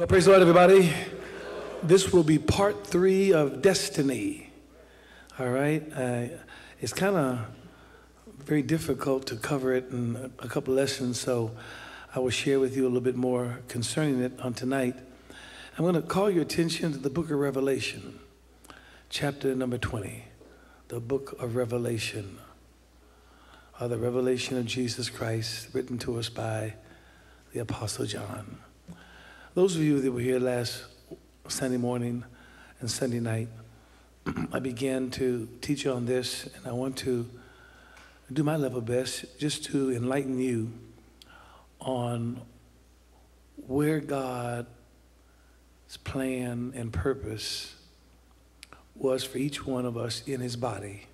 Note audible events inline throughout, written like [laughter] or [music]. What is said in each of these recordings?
Well, praise the Lord, everybody. This will be part three of Destiny. All right? Uh, it's kind of very difficult to cover it in a couple lessons, so I will share with you a little bit more concerning it on tonight. I'm going to call your attention to the book of Revelation, chapter number 20. The book of Revelation, or the revelation of Jesus Christ, written to us by the Apostle John. Those of you that were here last Sunday morning and Sunday night, [clears throat] I began to teach on this, and I want to do my level best just to enlighten you on where God's plan and purpose was for each one of us in his body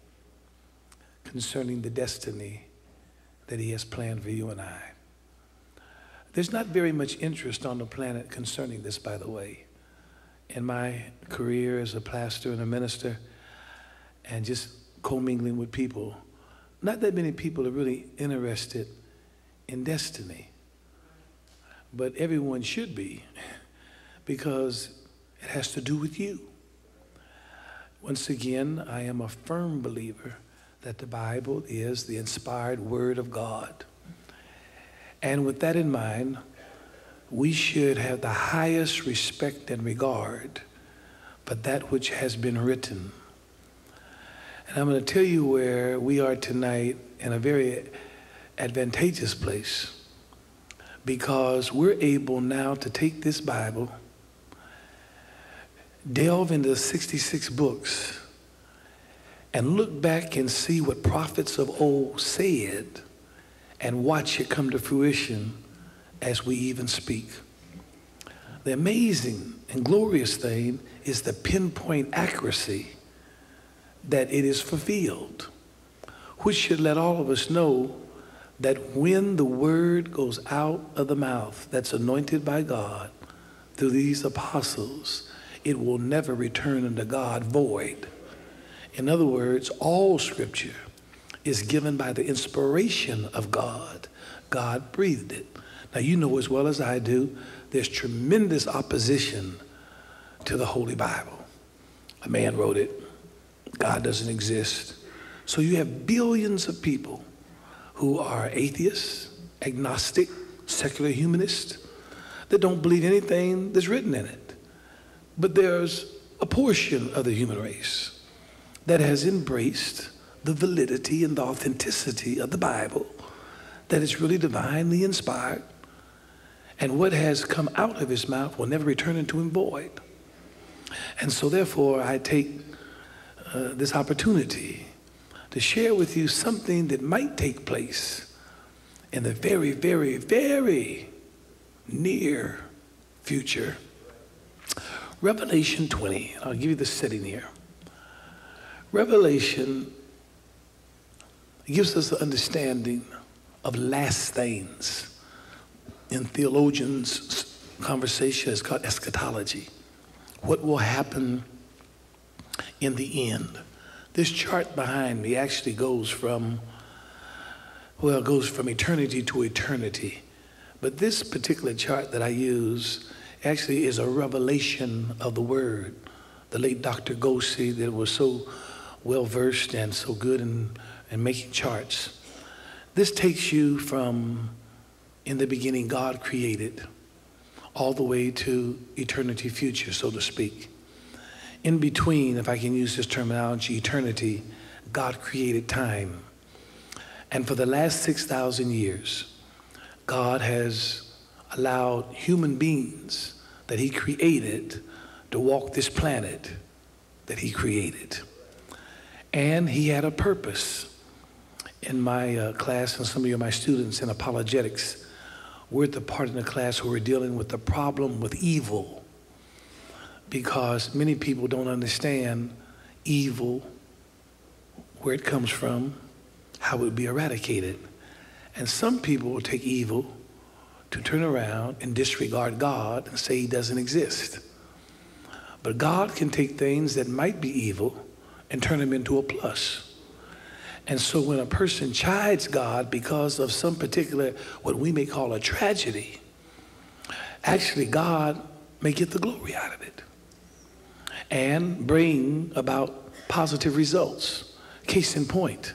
concerning the destiny that he has planned for you and I. There's not very much interest on the planet concerning this, by the way. In my career as a pastor and a minister, and just commingling with people, not that many people are really interested in destiny. But everyone should be, [laughs] because it has to do with you. Once again, I am a firm believer that the Bible is the inspired Word of God. And with that in mind, we should have the highest respect and regard for that which has been written. And I'm going to tell you where we are tonight in a very advantageous place because we're able now to take this Bible, delve into 66 books, and look back and see what prophets of old said and watch it come to fruition as we even speak. The amazing and glorious thing is the pinpoint accuracy that it is fulfilled, which should let all of us know that when the word goes out of the mouth that's anointed by God through these apostles, it will never return unto God void. In other words, all scripture is given by the inspiration of God. God breathed it. Now, you know as well as I do, there's tremendous opposition to the Holy Bible. A man wrote it, God doesn't exist. So you have billions of people who are atheists, agnostic, secular humanists, that don't believe anything that's written in it. But there's a portion of the human race that has embraced the validity and the authenticity of the Bible, that it's really divinely inspired, and what has come out of his mouth will never return into him void. And so, therefore, I take uh, this opportunity to share with you something that might take place in the very, very, very near future. Revelation 20. I'll give you the setting here. Revelation it gives us the understanding of last things. In theologians' conversation, it's called eschatology. What will happen in the end? This chart behind me actually goes from, well, goes from eternity to eternity. But this particular chart that I use actually is a revelation of the word. The late Dr. Gosey, that was so well versed and so good in and making charts. This takes you from in the beginning, God created, all the way to eternity future, so to speak. In between, if I can use this terminology, eternity, God created time. And for the last 6,000 years, God has allowed human beings that He created to walk this planet that He created. And He had a purpose in my uh, class and some of you are my students in apologetics, we're the part in the class where we're dealing with the problem with evil because many people don't understand evil, where it comes from, how it would be eradicated. And some people will take evil to turn around and disregard God and say he doesn't exist. But God can take things that might be evil and turn them into a plus. And so when a person chides God because of some particular, what we may call a tragedy, actually God may get the glory out of it and bring about positive results. Case in point,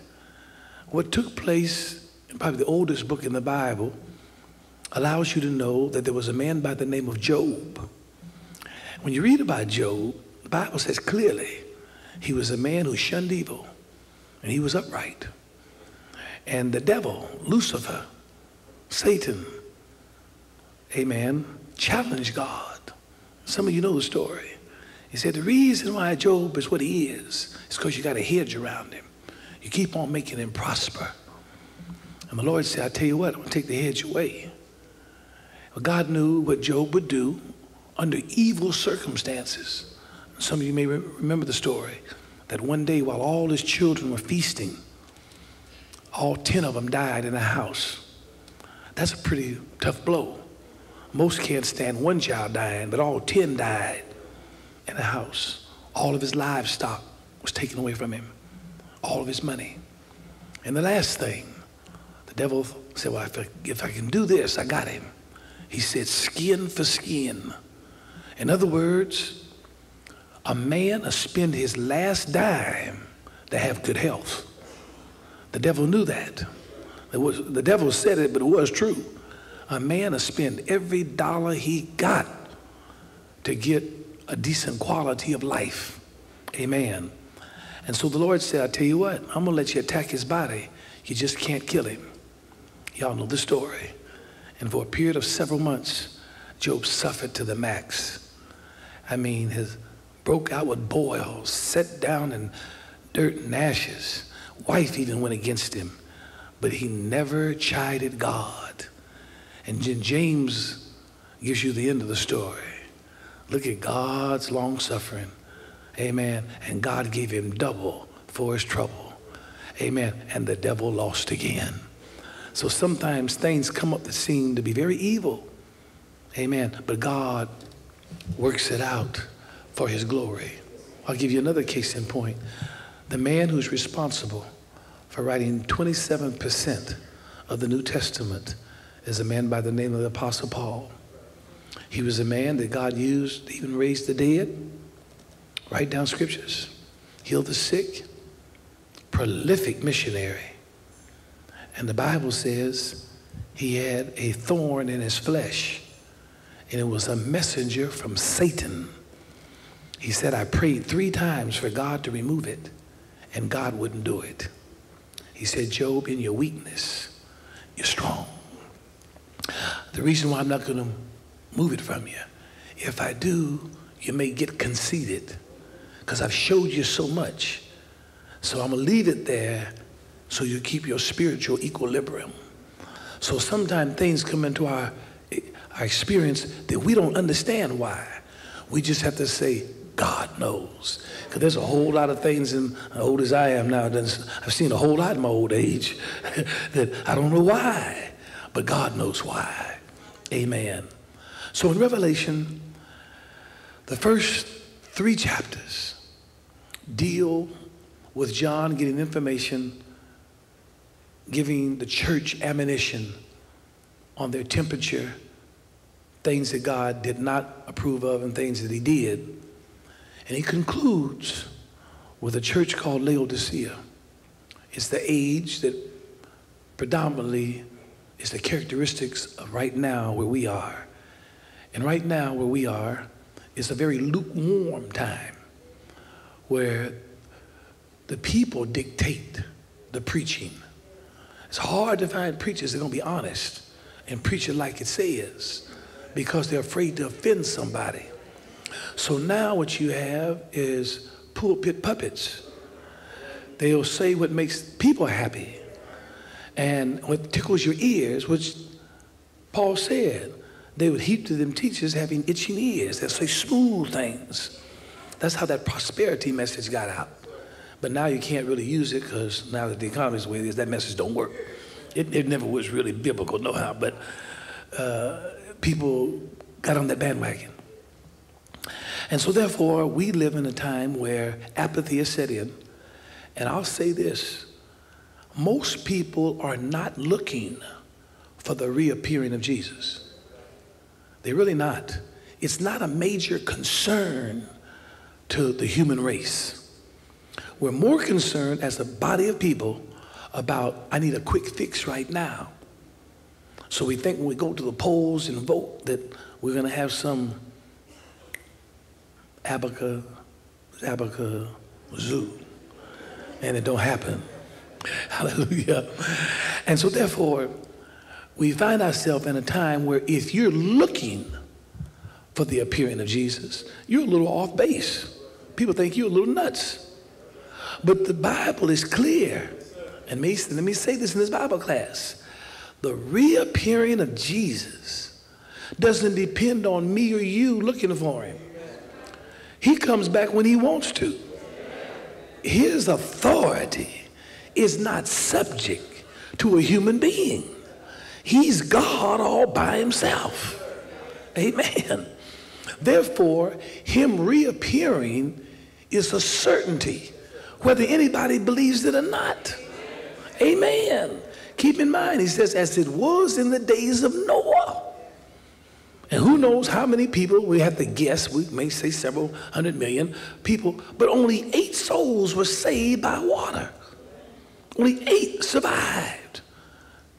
what took place in probably the oldest book in the Bible allows you to know that there was a man by the name of Job. When you read about Job, the Bible says clearly he was a man who shunned evil and he was upright. And the devil, Lucifer, Satan, amen, challenged God. Some of you know the story. He said, The reason why Job is what he is is because you got a hedge around him. You keep on making him prosper. And the Lord said, I tell you what, I'm going to take the hedge away. Well, God knew what Job would do under evil circumstances. Some of you may remember the story that one day while all his children were feasting, all 10 of them died in a house. That's a pretty tough blow. Most can't stand one child dying, but all 10 died in a house. All of his livestock was taken away from him, all of his money. And the last thing, the devil said, Well, if I, if I can do this, I got him. He said, Skin for skin. In other words, a man will spend his last dime to have good health. The devil knew that. Was, the devil said it, but it was true. A man will spend every dollar he got to get a decent quality of life. Amen. And so the Lord said, I tell you what, I'm going to let you attack his body. You just can't kill him. Y'all know the story. And for a period of several months, Job suffered to the max. I mean, his broke out with boils, set down in dirt and ashes. Wife even went against him, but he never chided God. And James gives you the end of the story. Look at God's long suffering. Amen. And God gave him double for his trouble. Amen. And the devil lost again. So sometimes things come up that seem to be very evil. Amen. But God works it out for his glory. I'll give you another case in point. The man who's responsible for writing 27% of the New Testament is a man by the name of the Apostle Paul. He was a man that God used to even raise the dead, write down scriptures, heal the sick, prolific missionary. And the Bible says he had a thorn in his flesh, and it was a messenger from Satan. He said, I prayed three times for God to remove it, and God wouldn't do it. He said, Job, in your weakness, you're strong. The reason why I'm not going to move it from you. If I do, you may get conceited because I've showed you so much. So I'm going to leave it there so you keep your spiritual equilibrium. So sometimes things come into our, our experience that we don't understand why. We just have to say, God knows. Because there's a whole lot of things, in uh, old as I am now, I've seen a whole lot in my old age [laughs] that I don't know why, but God knows why. Amen. So in Revelation, the first three chapters deal with John getting information, giving the church ammunition on their temperature, things that God did not approve of and things that he did. And he concludes with a church called Laodicea. It's the age that predominantly is the characteristics of right now where we are. And right now, where we are, is a very lukewarm time where the people dictate the preaching. It's hard to find preachers that are going to be honest and preach it like it says because they're afraid to offend somebody. So now what you have is pulpit puppets. They'll say what makes people happy and what tickles your ears, which Paul said they would heap to them teachers having itching ears that say smooth things. That's how that prosperity message got out. But now you can't really use it because now that the economy's the way it is, that message don't work. It, it never was really biblical, no how, but uh, people got on that bandwagon. And so therefore, we live in a time where apathy is set in. And I'll say this, most people are not looking for the reappearing of Jesus. They're really not. it's not a major concern to the human race. We're more concerned as a body of people about, I need a quick fix right now. So we think when we go to the polls and vote that we're going to have some abaca, abaca, zoo. And it don't happen. [laughs] Hallelujah. And so therefore, we find ourselves in a time where if you're looking for the appearing of Jesus, you're a little off base. People think you're a little nuts. But the Bible is clear. And let me say this in this Bible class. The reappearing of Jesus doesn't depend on me or you looking for him. He comes back when he wants to. His authority is not subject to a human being. He's God all by himself. Amen. Therefore, him reappearing is a certainty, whether anybody believes it or not. Amen. Keep in mind, he says, as it was in the days of Noah. And who knows how many people, we have to guess, we may say several hundred million people, but only eight souls were saved by water. Only eight survived.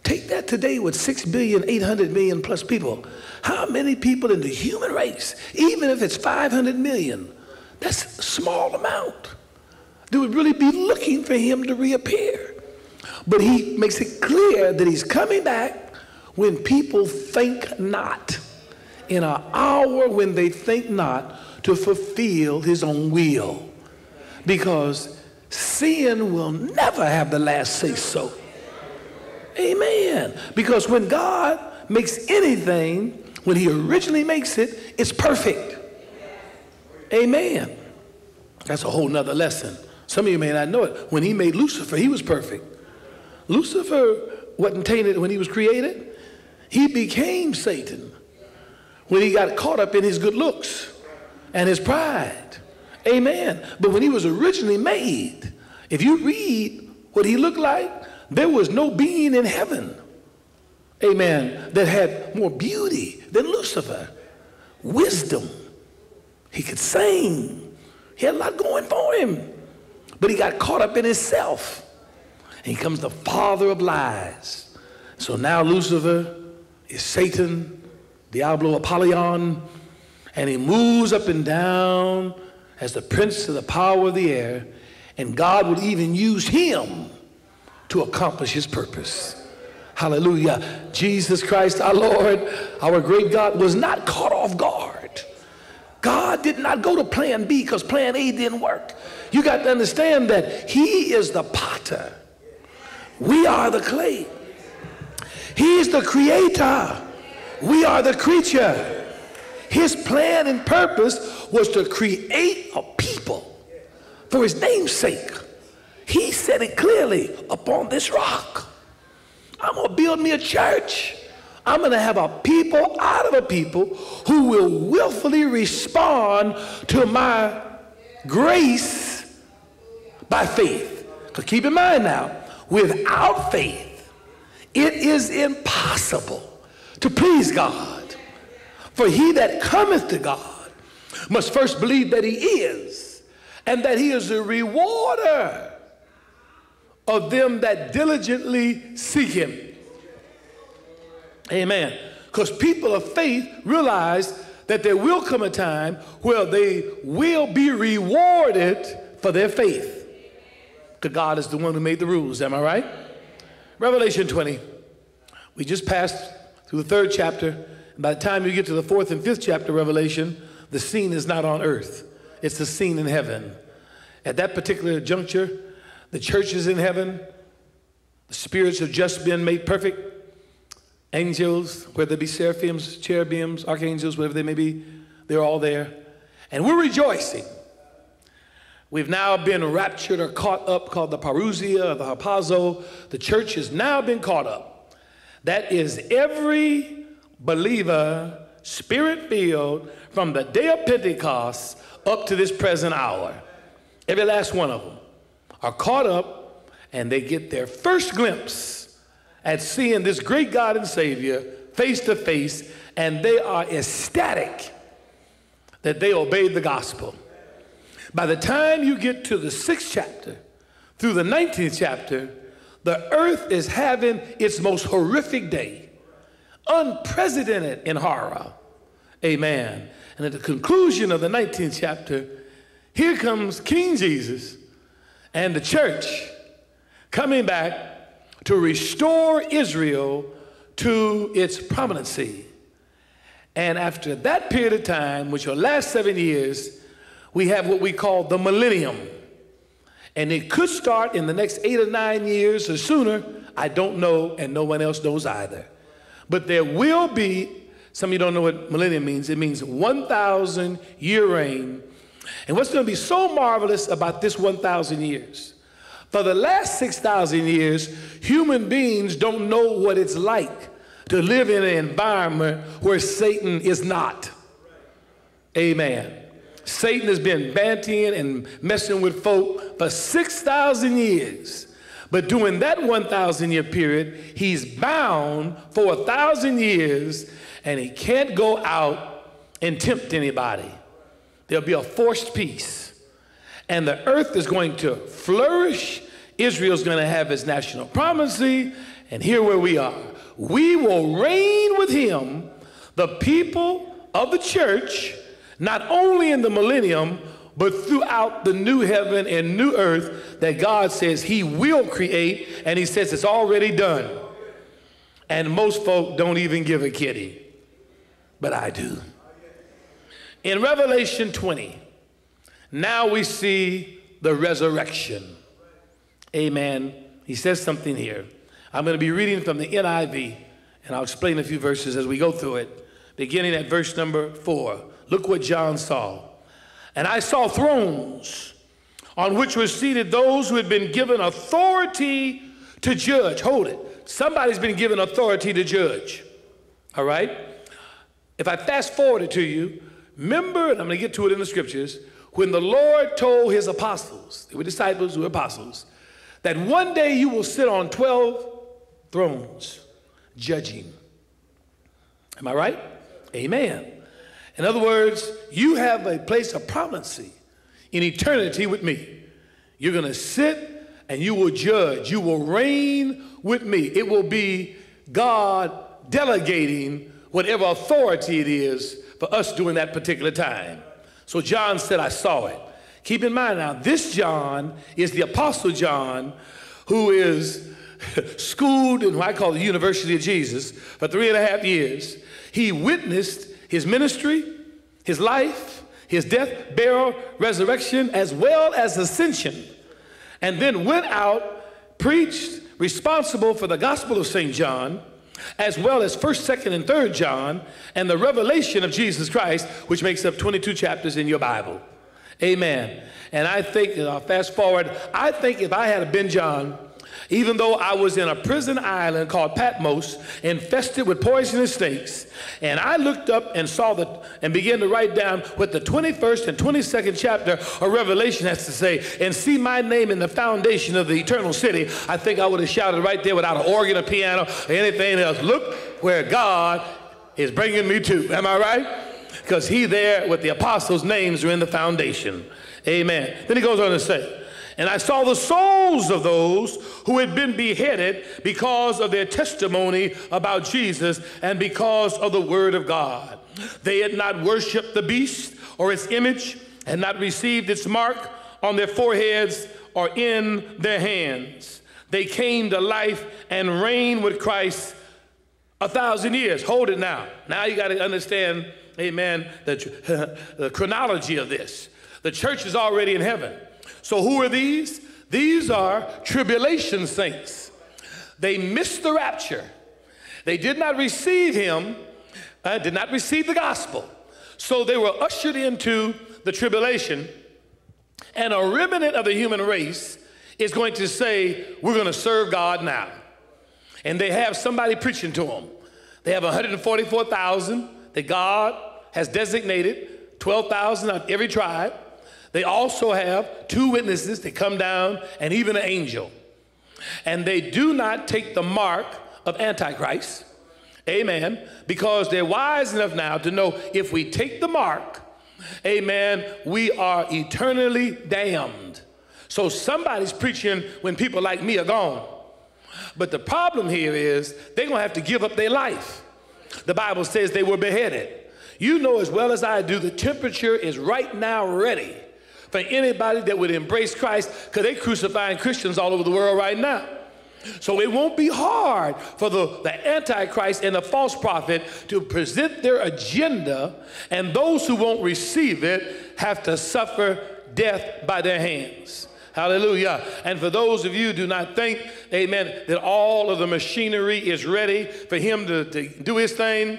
Take that today with 6 billion, 800 million plus people. How many people in the human race, even if it's 500 million, that's a small amount, they would really be looking for him to reappear. But he makes it clear that he's coming back when people think not, in an hour when they think not to fulfill his own will. Because sin will never have the last say so. Amen. Because when God makes anything, when he originally makes it, it's perfect. Amen. That's a whole nother lesson. Some of you may not know it. When he made Lucifer, he was perfect. Lucifer wasn't tainted when he was created. He became Satan when he got caught up in his good looks and his pride. Amen. But when he was originally made, if you read what he looked like, there was no being in heaven, amen, that had more beauty than Lucifer. Wisdom. He could sing. He had a lot going for him. But he got caught up in himself. And he comes the father of lies. So now Lucifer is Satan, Diablo Apollyon, and he moves up and down as the prince of the power of the air. And God would even use him to accomplish his purpose. Hallelujah. Jesus Christ, our Lord, our great God, was not caught off guard. God did not go to plan B because plan A didn't work. You got to understand that he is the potter. We are the clay. He's the creator. We are the creature. His plan and purpose was to create a people for his name's sake. He said it clearly upon this rock. I'm going to build me a church. I'm going to have a people out of a people who will willfully respond to my grace by faith. Because keep in mind now, without faith, it is impossible to please God. For he that cometh to God must first believe that he is, and that he is a rewarder of them that diligently seek him. Amen. Because people of faith realize that there will come a time where they will be rewarded for their faith. Because God is the one who made the rules. Am I right? Revelation 20. We just passed through the third chapter. And by the time you get to the fourth and fifth chapter, Revelation, the scene is not on earth, it's the scene in heaven. At that particular juncture, the church is in heaven. The spirits have just been made perfect. Angels, whether it be seraphims, cherubims, archangels, whatever they may be, they're all there. And we're rejoicing. We've now been raptured or caught up, called the parousia or the harpazo. The church has now been caught up. That is every believer, spirit filled, from the day of Pentecost up to this present hour. Every last one of them are caught up and they get their first glimpse at seeing this great God and Savior face to face, and they are ecstatic that they obeyed the gospel. By the time you get to the sixth chapter through the 19th chapter, the earth is having its most horrific day, unprecedented in horror. Amen. And at the conclusion of the 19th chapter, here comes King Jesus and the church coming back to restore Israel to its prominency. And after that period of time, which will last seven years, we have what we call the millennium. And it could start in the next eight or nine years or sooner. I don't know, and no one else knows either. But there will be, some of you don't know what millennium means. It means 1,000 year reign. And what's going to be so marvelous about this 1,000 years? For the last 6,000 years, human beings don't know what it's like to live in an environment where Satan is not. Amen. Satan has been banting and messing with folk for 6,000 years. But during that 1,000 year period, he's bound for a thousand years and he can't go out and tempt anybody. There'll be a forced peace. And the earth is going to flourish. Israel's going to have its national primacy. And here where we are. We will reign with him, the people of the church not only in the millennium, but throughout the new heaven and new earth that God says He will create, and He says it's already done. And most folk don't even give a kitty, but I do. In Revelation 20, now we see the resurrection. Amen. He says something here. I'm going to be reading from the NIV, and I'll explain a few verses as we go through it, beginning at verse number four. Look what John saw. And I saw thrones on which were seated those who had been given authority to judge. Hold it. Somebody's been given authority to judge. All right? If I fast forward it to you, remember, and I'm going to get to it in the scriptures, when the Lord told his apostles, they were disciples who were apostles, that one day you will sit on 12 thrones judging. Am I right? Amen. In other words, you have a place of prominency in eternity with me. You're going to sit and you will judge. You will reign with me. It will be God delegating whatever authority it is for us during that particular time. So John said, I saw it. Keep in mind now, this John is the Apostle John who is [laughs] schooled in what I call the University of Jesus for three and a half years. He witnessed his ministry, his life, his death, burial, resurrection, as well as ascension, and then went out, preached, responsible for the Gospel of St. John, as well as 1st, 2nd, and 3rd John, and the revelation of Jesus Christ, which makes up 22 chapters in your Bible. Amen. And I think, I'll fast forward, I think if I had been John, even though I was in a prison island called Patmos, infested with poisonous snakes, and I looked up and saw the and began to write down what the 21st and 22nd chapter of Revelation has to say, and see my name in the foundation of the eternal city, I think I would have shouted right there without an organ, a piano, or anything else. Look where God is bringing me to. Am I right? Because he there with the apostles' names are in the foundation. Amen. Then he goes on to say, and I saw the souls of those who had been beheaded because of their testimony about Jesus and because of the word of God. They had not worshiped the beast or its image, and not received its mark on their foreheads or in their hands. They came to life and reigned with Christ a thousand years. Hold it now. Now you got to understand, amen, the, [laughs] the chronology of this. The church is already in heaven. So, who are these? These are tribulation saints. They missed the rapture. They did not receive him, uh, did not receive the gospel. So they were ushered into the tribulation, and a remnant of the human race is going to say, We're going to serve God now. And they have somebody preaching to them. They have 144,000 that God has designated, 12,000 of every tribe. They also have two witnesses that come down and even an angel. And they do not take the mark of Antichrist. Amen. Because they're wise enough now to know if we take the mark, amen, we are eternally damned. So somebody's preaching when people like me are gone. But the problem here is they're going to have to give up their life. The Bible says they were beheaded. You know as well as I do, the temperature is right now ready for anybody that would embrace Christ because they're crucifying Christians all over the world right now. So it won't be hard for the, the Antichrist and the false prophet to present their agenda, and those who won't receive it have to suffer death by their hands. Hallelujah. And for those of you do not think, amen, that all of the machinery is ready for him to, to do his thing,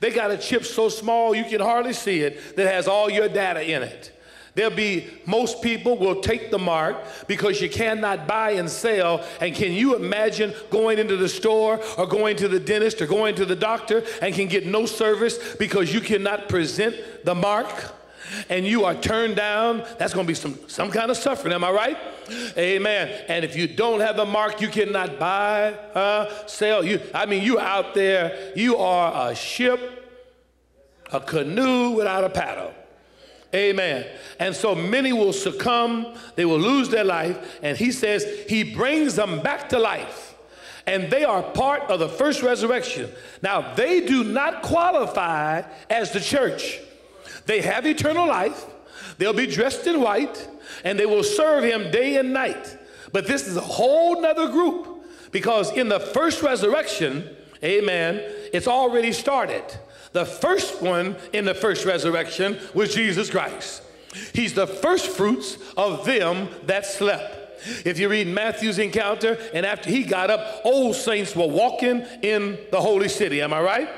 they got a chip so small you can hardly see it that has all your data in it. There'll be, most people will take the mark because you cannot buy and sell. And can you imagine going into the store or going to the dentist or going to the doctor and can get no service because you cannot present the mark? and you are turned down, that's going to be some, some kind of suffering. Am I right? Amen. And if you don't have the mark, you cannot buy, uh, sell. You, I mean, you out there, you are a ship, a canoe without a paddle. Amen. And so many will succumb, they will lose their life, and he says he brings them back to life. And they are part of the first resurrection. Now, they do not qualify as the church. They have eternal life, they'll be dressed in white, and they will serve him day and night. But this is a whole nother group because in the first resurrection, amen, it's already started. The first one in the first resurrection was Jesus Christ. He's the first fruits of them that slept. If you read Matthew's encounter, and after he got up, old saints were walking in the holy city. Am I right?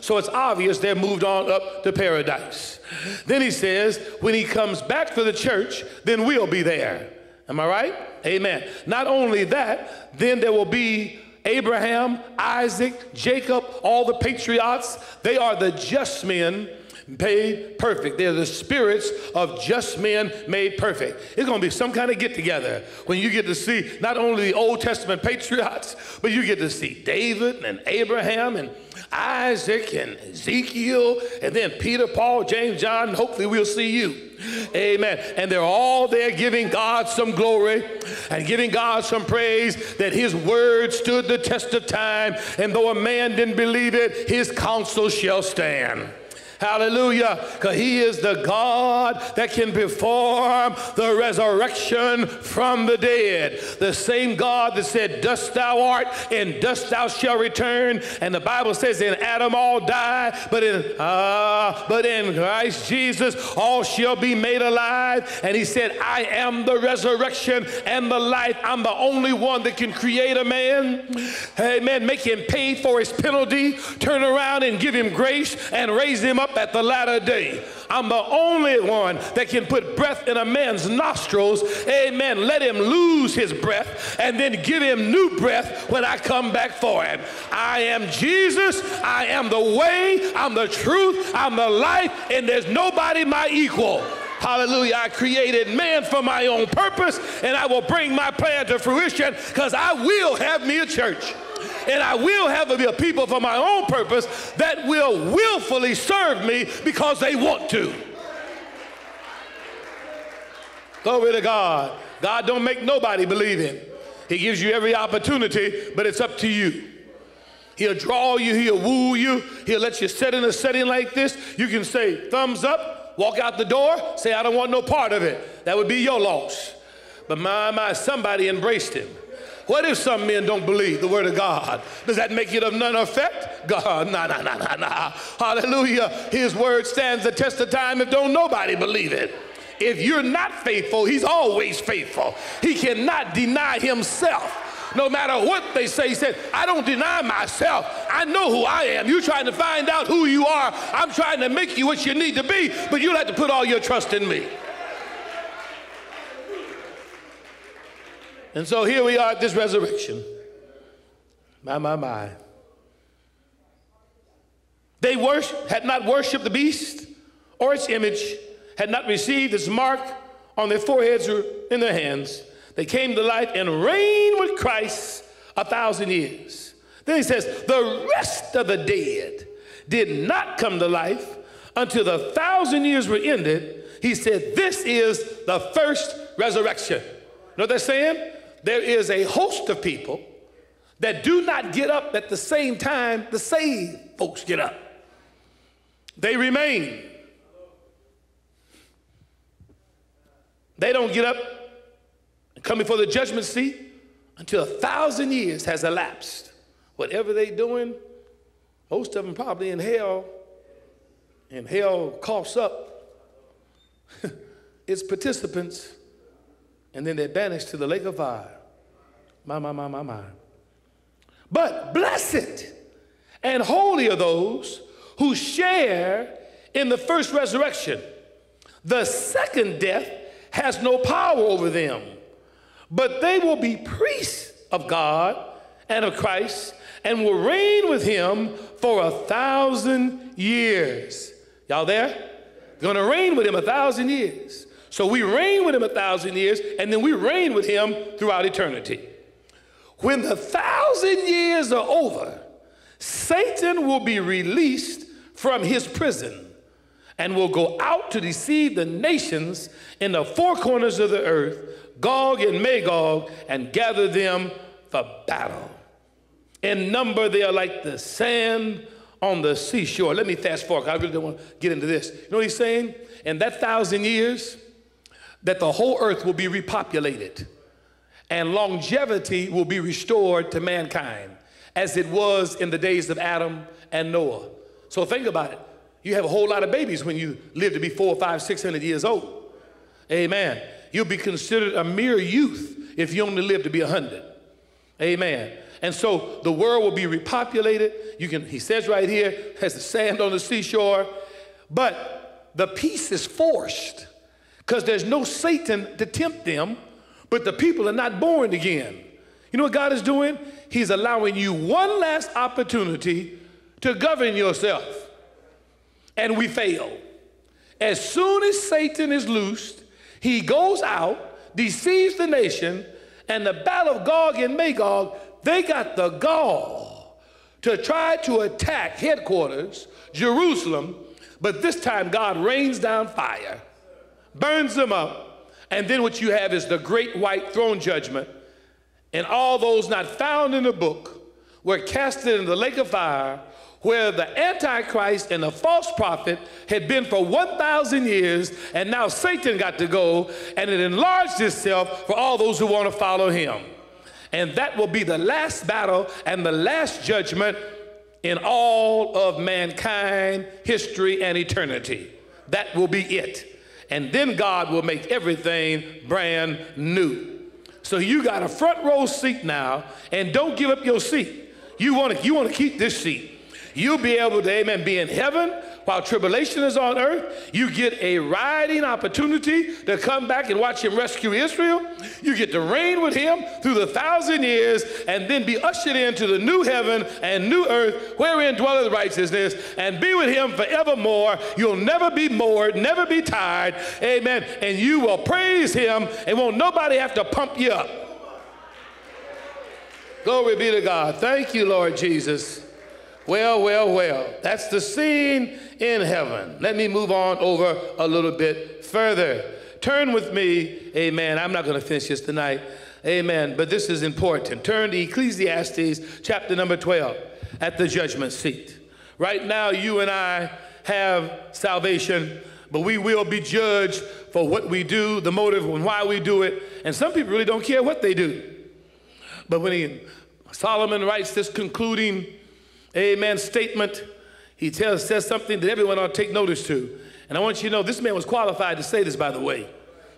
So it's obvious they're moved on up to paradise. Then he says, when he comes back for the church, then we'll be there. Am I right? Amen. Not only that, then there will be Abraham, Isaac, Jacob, all the patriots, they are the just men made perfect. They're the spirits of just men made perfect. It's going to be some kind of get together when you get to see not only the Old Testament patriots, but you get to see David and Abraham and Isaac and Ezekiel, and then Peter, Paul, James, John, and hopefully we'll see you. Amen. And they're all there giving God some glory and giving God some praise that his word stood the test of time. And though a man didn't believe it, his counsel shall stand. Hallelujah. Because he is the God that can perform the resurrection from the dead. The same God that said, Dust thou art, and dust thou shalt return. And the Bible says, In Adam all die, but in uh, but in Christ Jesus all shall be made alive. And he said, I am the resurrection and the life. I'm the only one that can create a man. Amen. Make him pay for his penalty, turn around and give him grace and raise him up at the latter day. I'm the only one that can put breath in a man's nostrils. Amen. Let him lose his breath and then give him new breath when I come back for him. I am Jesus. I am the way. I'm the truth. I'm the life. And there's nobody my equal. Hallelujah. I created man for my own purpose, and I will bring my plan to fruition because I will have me a church and I will have a people for my own purpose that will willfully serve me because they want to. Glory to God. God don't make nobody believe him. He gives you every opportunity, but it's up to you. He'll draw you, he'll woo you, he'll let you sit in a setting like this. You can say, thumbs up, walk out the door, say, I don't want no part of it. That would be your loss. But my, my, somebody embraced him. What if some men don't believe the word of God? Does that make it of none effect? God, [laughs] nah, nah, nah, nah, nah. Hallelujah. His word stands the test of time if don't nobody believe it. If you're not faithful, he's always faithful. He cannot deny himself no matter what they say. He said, I don't deny myself. I know who I am. You're trying to find out who you are. I'm trying to make you what you need to be, but you'll have to put all your trust in me. And so here we are at this resurrection. My, my, my. They worship, had not worshiped the beast or its image, had not received its mark on their foreheads or in their hands. They came to life and reigned with Christ a thousand years. Then he says, the rest of the dead did not come to life until the thousand years were ended, he said, This is the first resurrection. You know what they're saying? There is a host of people that do not get up at the same time the saved folks get up. They remain. They don't get up and come before the judgment seat until a thousand years has elapsed. Whatever they're doing, most of them probably in hell, and hell coughs up [laughs] its participants, and then they're banished to the lake of fire. My, my, my, my, my. But blessed and holy are those who share in the first resurrection. The second death has no power over them, but they will be priests of God and of Christ and will reign with him for a thousand years. Y'all there? To reign with him a thousand years. So we reign with him a thousand years, and then we reign with him throughout eternity. When the thousand years are over, Satan will be released from his prison and will go out to deceive the nations in the four corners of the earth, Gog and Magog, and gather them for battle. In number, they are like the sand on the seashore. Let me fast forward, I really don't want to get into this. You know what he's saying? In that thousand years, that the whole earth will be repopulated and longevity will be restored to mankind as it was in the days of Adam and Noah. So think about it. You have a whole lot of babies when you live to be four, five, six hundred years old. Amen. You'll be considered a mere youth if you only live to be a hundred. Amen. And so the world will be repopulated. You can, he says right here, [laughs] has the sand on the seashore, but the peace is forced because there's no Satan to tempt them, but the people are not born again. You know what God is doing? He's allowing you one last opportunity to govern yourself. And we fail. As soon as Satan is loosed, he goes out, deceives the nation, and the battle of Gog and Magog, they got the gall to try to attack headquarters, Jerusalem, but this time God rains down fire, burns them up, and then what you have is the great white throne judgment, and all those not found in the book were casted in the lake of fire where the Antichrist and the false prophet had been for 1,000 years, and now Satan got to go, and it enlarged itself for all those who want to follow him. And that will be the last battle and the last judgment in all of mankind, history, and eternity. That will be it. And then God will make everything brand new. So you got a front row seat now, and don't give up your seat. You want to you want to keep this seat. You'll be able to, amen, be in heaven while tribulation is on earth. You get a riding opportunity to come back and watch him rescue Israel. You get to reign with him through the thousand years and then be ushered into the new heaven and new earth wherein dwelleth righteousness and be with him forevermore. You'll never be bored, never be tired. Amen. And you will praise him and won't nobody have to pump you up. Glory be to God. Thank you, Lord Jesus. Well, well, well. That's the scene in heaven. Let me move on over a little bit further. Turn with me, amen. I'm not going to finish this tonight, amen, but this is important. Turn to Ecclesiastes chapter number 12 at the judgment seat. Right now, you and I have salvation, but we will be judged for what we do, the motive, and why we do it. And some people really don't care what they do. But when he, Solomon writes this concluding amen, statement, he tells, says something that everyone ought to take notice to. And I want you to know this man was qualified to say this, by the way.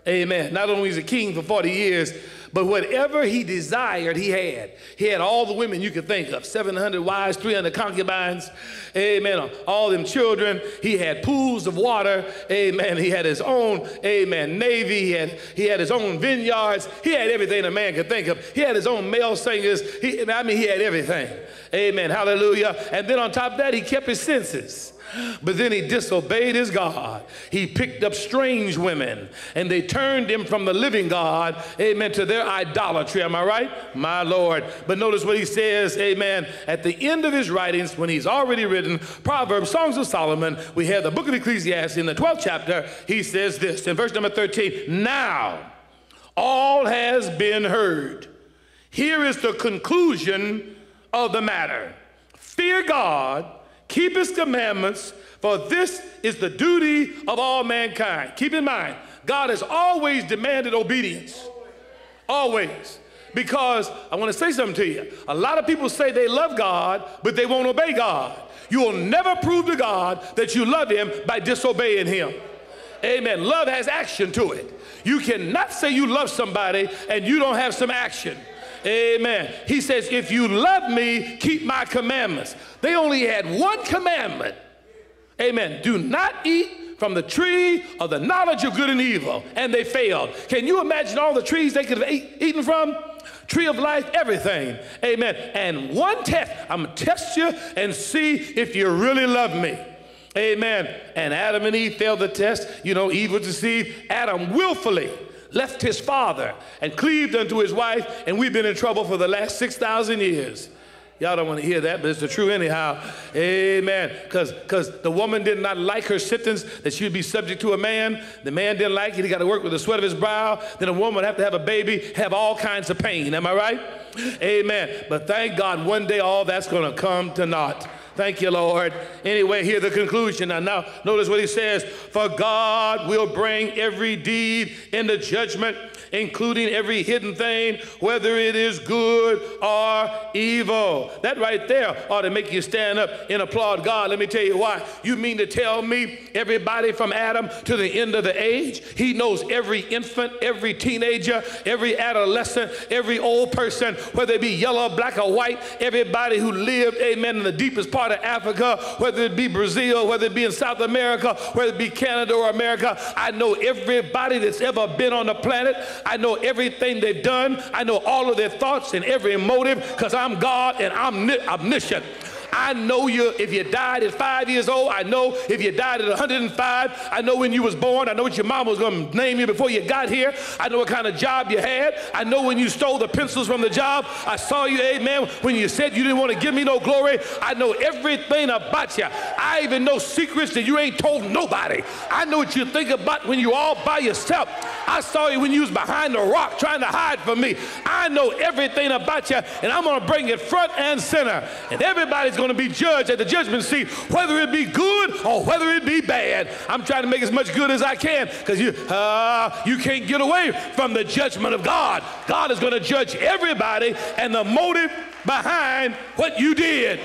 Amen. Not only was he a king for 40 years, but whatever he desired, he had. He had all the women you could think of 700 wives, 300 concubines. Amen. All them children. He had pools of water. Amen. He had his own, amen, navy. He had, he had his own vineyards. He had everything a man could think of. He had his own male singers. He, I mean, he had everything. Amen. Hallelujah. And then on top of that, he kept his senses. But then he disobeyed his God. He picked up strange women and they turned him from the living God, amen, to their idolatry. Am I right? My Lord. But notice what he says, amen, at the end of his writings, when he's already written Proverbs, Songs of Solomon, we have the book of Ecclesiastes in the 12th chapter. He says this in verse number 13 Now all has been heard. Here is the conclusion of the matter Fear God, keep his commandments, for this is the duty of all mankind. Keep in mind, God has always demanded obedience. Always. Because I want to say something to you. A lot of people say they love God, but they won't obey God. You will never prove to God that you love Him by disobeying Him. Amen. Love has action to it. You cannot say you love somebody and you don't have some action. Amen. He says, If you love me, keep my commandments. They only had one commandment. Amen. Do not eat from the tree of the knowledge of good and evil. And they failed. Can you imagine all the trees they could have eat, eaten from? Tree of life, everything. Amen. And one test, I'm going to test you and see if you really love me. Amen. And Adam and Eve failed the test. You know, Eve was deceived. Adam willfully left his father and cleaved unto his wife, and we've been in trouble for the last 6,000 years. Y'all don't want to hear that, but it's the truth anyhow. Amen. Because the woman did not like her sentence that she would be subject to a man. The man didn't like it. He got to work with the sweat of his brow. Then a woman would have to have a baby, have all kinds of pain. Am I right? Amen. But thank God one day all that's going to come to naught. Thank you, Lord. Anyway, hear the conclusion. Now, now, notice what he says For God will bring every deed into judgment including every hidden thing, whether it is good or evil. That right there ought to make you stand up and applaud God. Let me tell you why. You mean to tell me everybody from Adam to the end of the age? He knows every infant, every teenager, every adolescent, every old person, whether it be yellow, black, or white, everybody who lived, amen, in the deepest part of Africa, whether it be Brazil, whether it be in South America, whether it be Canada or America. I know everybody that's ever been on the planet. I know everything they've done. I know all of their thoughts and every motive because I'm God and I'm omniscient. I know you if you died at five years old. I know if you died at 105. I know when you was born. I know what your mom was going to name you before you got here. I know what kind of job you had. I know when you stole the pencils from the job. I saw you, amen, when you said you didn't want to give me no glory. I know everything about you. I even know secrets that you ain't told nobody. I know what you think about when you all by yourself. I saw you when you was behind the rock trying to hide from me. I know everything about you, and I'm going to bring it front and center. And everybody's going to be judged at the judgment seat, whether it be good or whether it be bad. I'm trying to make as much good as I can because you, uh, you can't get away from the judgment of God. God is going to judge everybody and the motive behind what you did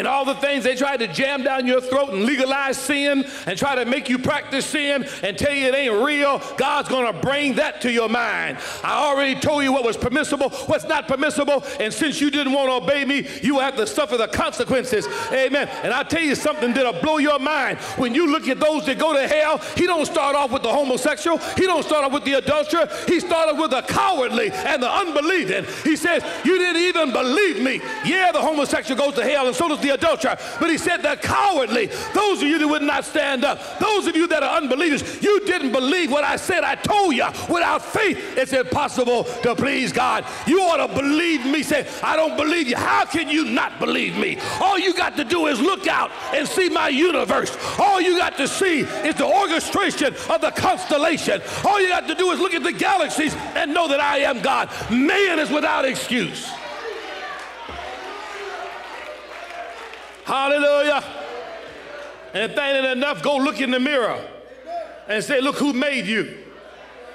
and all the things they tried to jam down your throat and legalize sin and try to make you practice sin and tell you it ain't real, God's going to bring that to your mind. I already told you what was permissible, what's not permissible, and since you didn't want to obey me, you have to suffer the consequences. Amen. And I'll tell you something that'll blow your mind. When you look at those that go to hell, he don't start off with the homosexual, he don't start off with the adulterer, he started with the cowardly and the unbelieving. He says, You didn't even believe me. Yeah, the homosexual goes to hell, and so does the adulterer. But he said the cowardly, those of you that would not stand up, those of you that are unbelievers, you didn't believe what I said. I told you, without faith, it's impossible to please God. You ought to believe me. Say, I don't believe you. How can you not believe me? All you got to do is look out and see my universe. All you got to see is the orchestration of the constellation. All you got to do is look at the galaxies and know that I am God. Man is without excuse. Hallelujah. And if that ain't enough, go look in the mirror and say, Look who made you.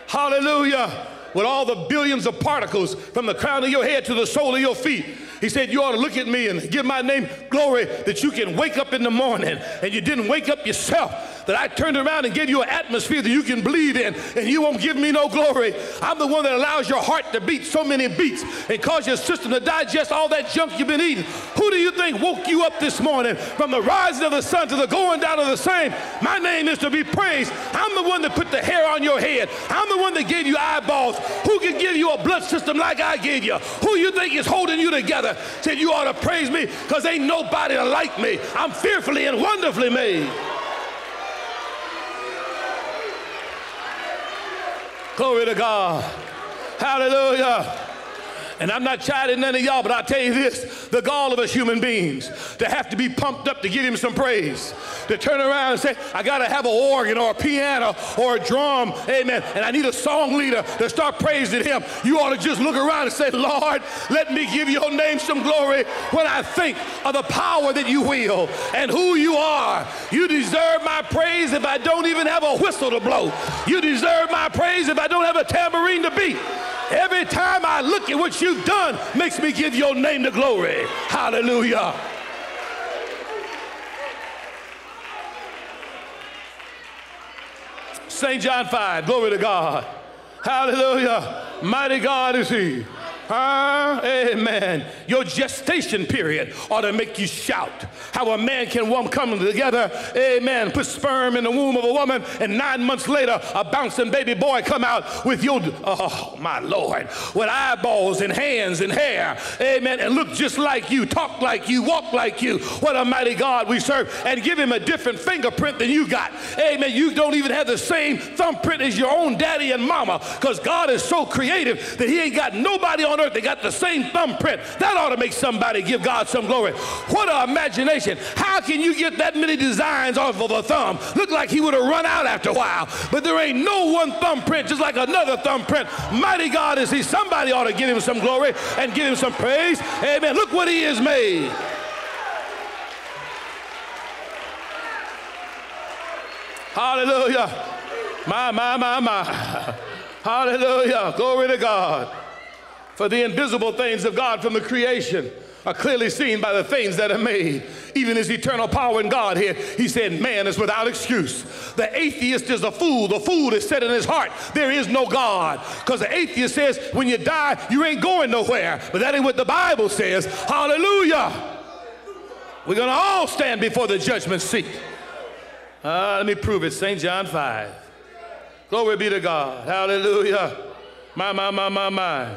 Hallelujah. With all the billions of particles from the crown of your head to the sole of your feet. He said, You ought to look at me and give my name glory that you can wake up in the morning and you didn't wake up yourself that I turned around and gave you an atmosphere that you can believe in, and you won't give me no glory. I'm the one that allows your heart to beat so many beats and cause your system to digest all that junk you've been eating. Who do you think woke you up this morning from the rising of the sun to the going down of the same? My name is to be praised. I'm the one that put the hair on your head. I'm the one that gave you eyeballs. Who can give you a blood system like I gave you? Who you think is holding you together? Said you ought to praise me because ain't nobody like me. I'm fearfully and wonderfully made. Glory to God. Hallelujah. And I'm not chiding none of y'all, but I'll tell you this the gall of us human beings to have to be pumped up to give him some praise. To turn around and say, I got to have an organ or a piano or a drum, amen, and I need a song leader to start praising him. You ought to just look around and say, Lord, let me give your name some glory when I think of the power that you wield and who you are. You deserve my praise if I don't even have a whistle to blow. You deserve my praise if I don't have a tambourine to beat. Every time I look at what you've done makes me give your name the glory. Hallelujah. St. John 5, glory to God. Hallelujah. Mighty God is he. Huh? Amen. Your gestation period ought to make you shout. How a man can one come together, amen, put sperm in the womb of a woman, and nine months later, a bouncing baby boy come out with your, oh my Lord, with eyeballs and hands and hair, amen, and look just like you, talk like you, walk like you. What a mighty God we serve, and give him a different fingerprint than you got. Amen. You don't even have the same thumbprint as your own daddy and mama, because God is so creative that he ain't got nobody on on earth, they got the same thumbprint. That ought to make somebody give God some glory. What an imagination. How can you get that many designs off of a thumb? Look like he would have run out after a while. But there ain't no one thumbprint just like another thumbprint. Mighty God is he. Somebody ought to give him some glory and give him some praise. Amen. Look what he has made. Hallelujah. My, my, my, my. [laughs] Hallelujah. Glory to God. For the invisible things of God from the creation are clearly seen by the things that are made. Even his eternal power in God here, he said, Man is without excuse. The atheist is a fool. The fool is said in his heart, There is no God. Because the atheist says, When you die, you ain't going nowhere. But that ain't what the Bible says. Hallelujah. We're going to all stand before the judgment seat. Uh, let me prove it. St. John 5. Glory be to God. Hallelujah. My, my, my, my, my.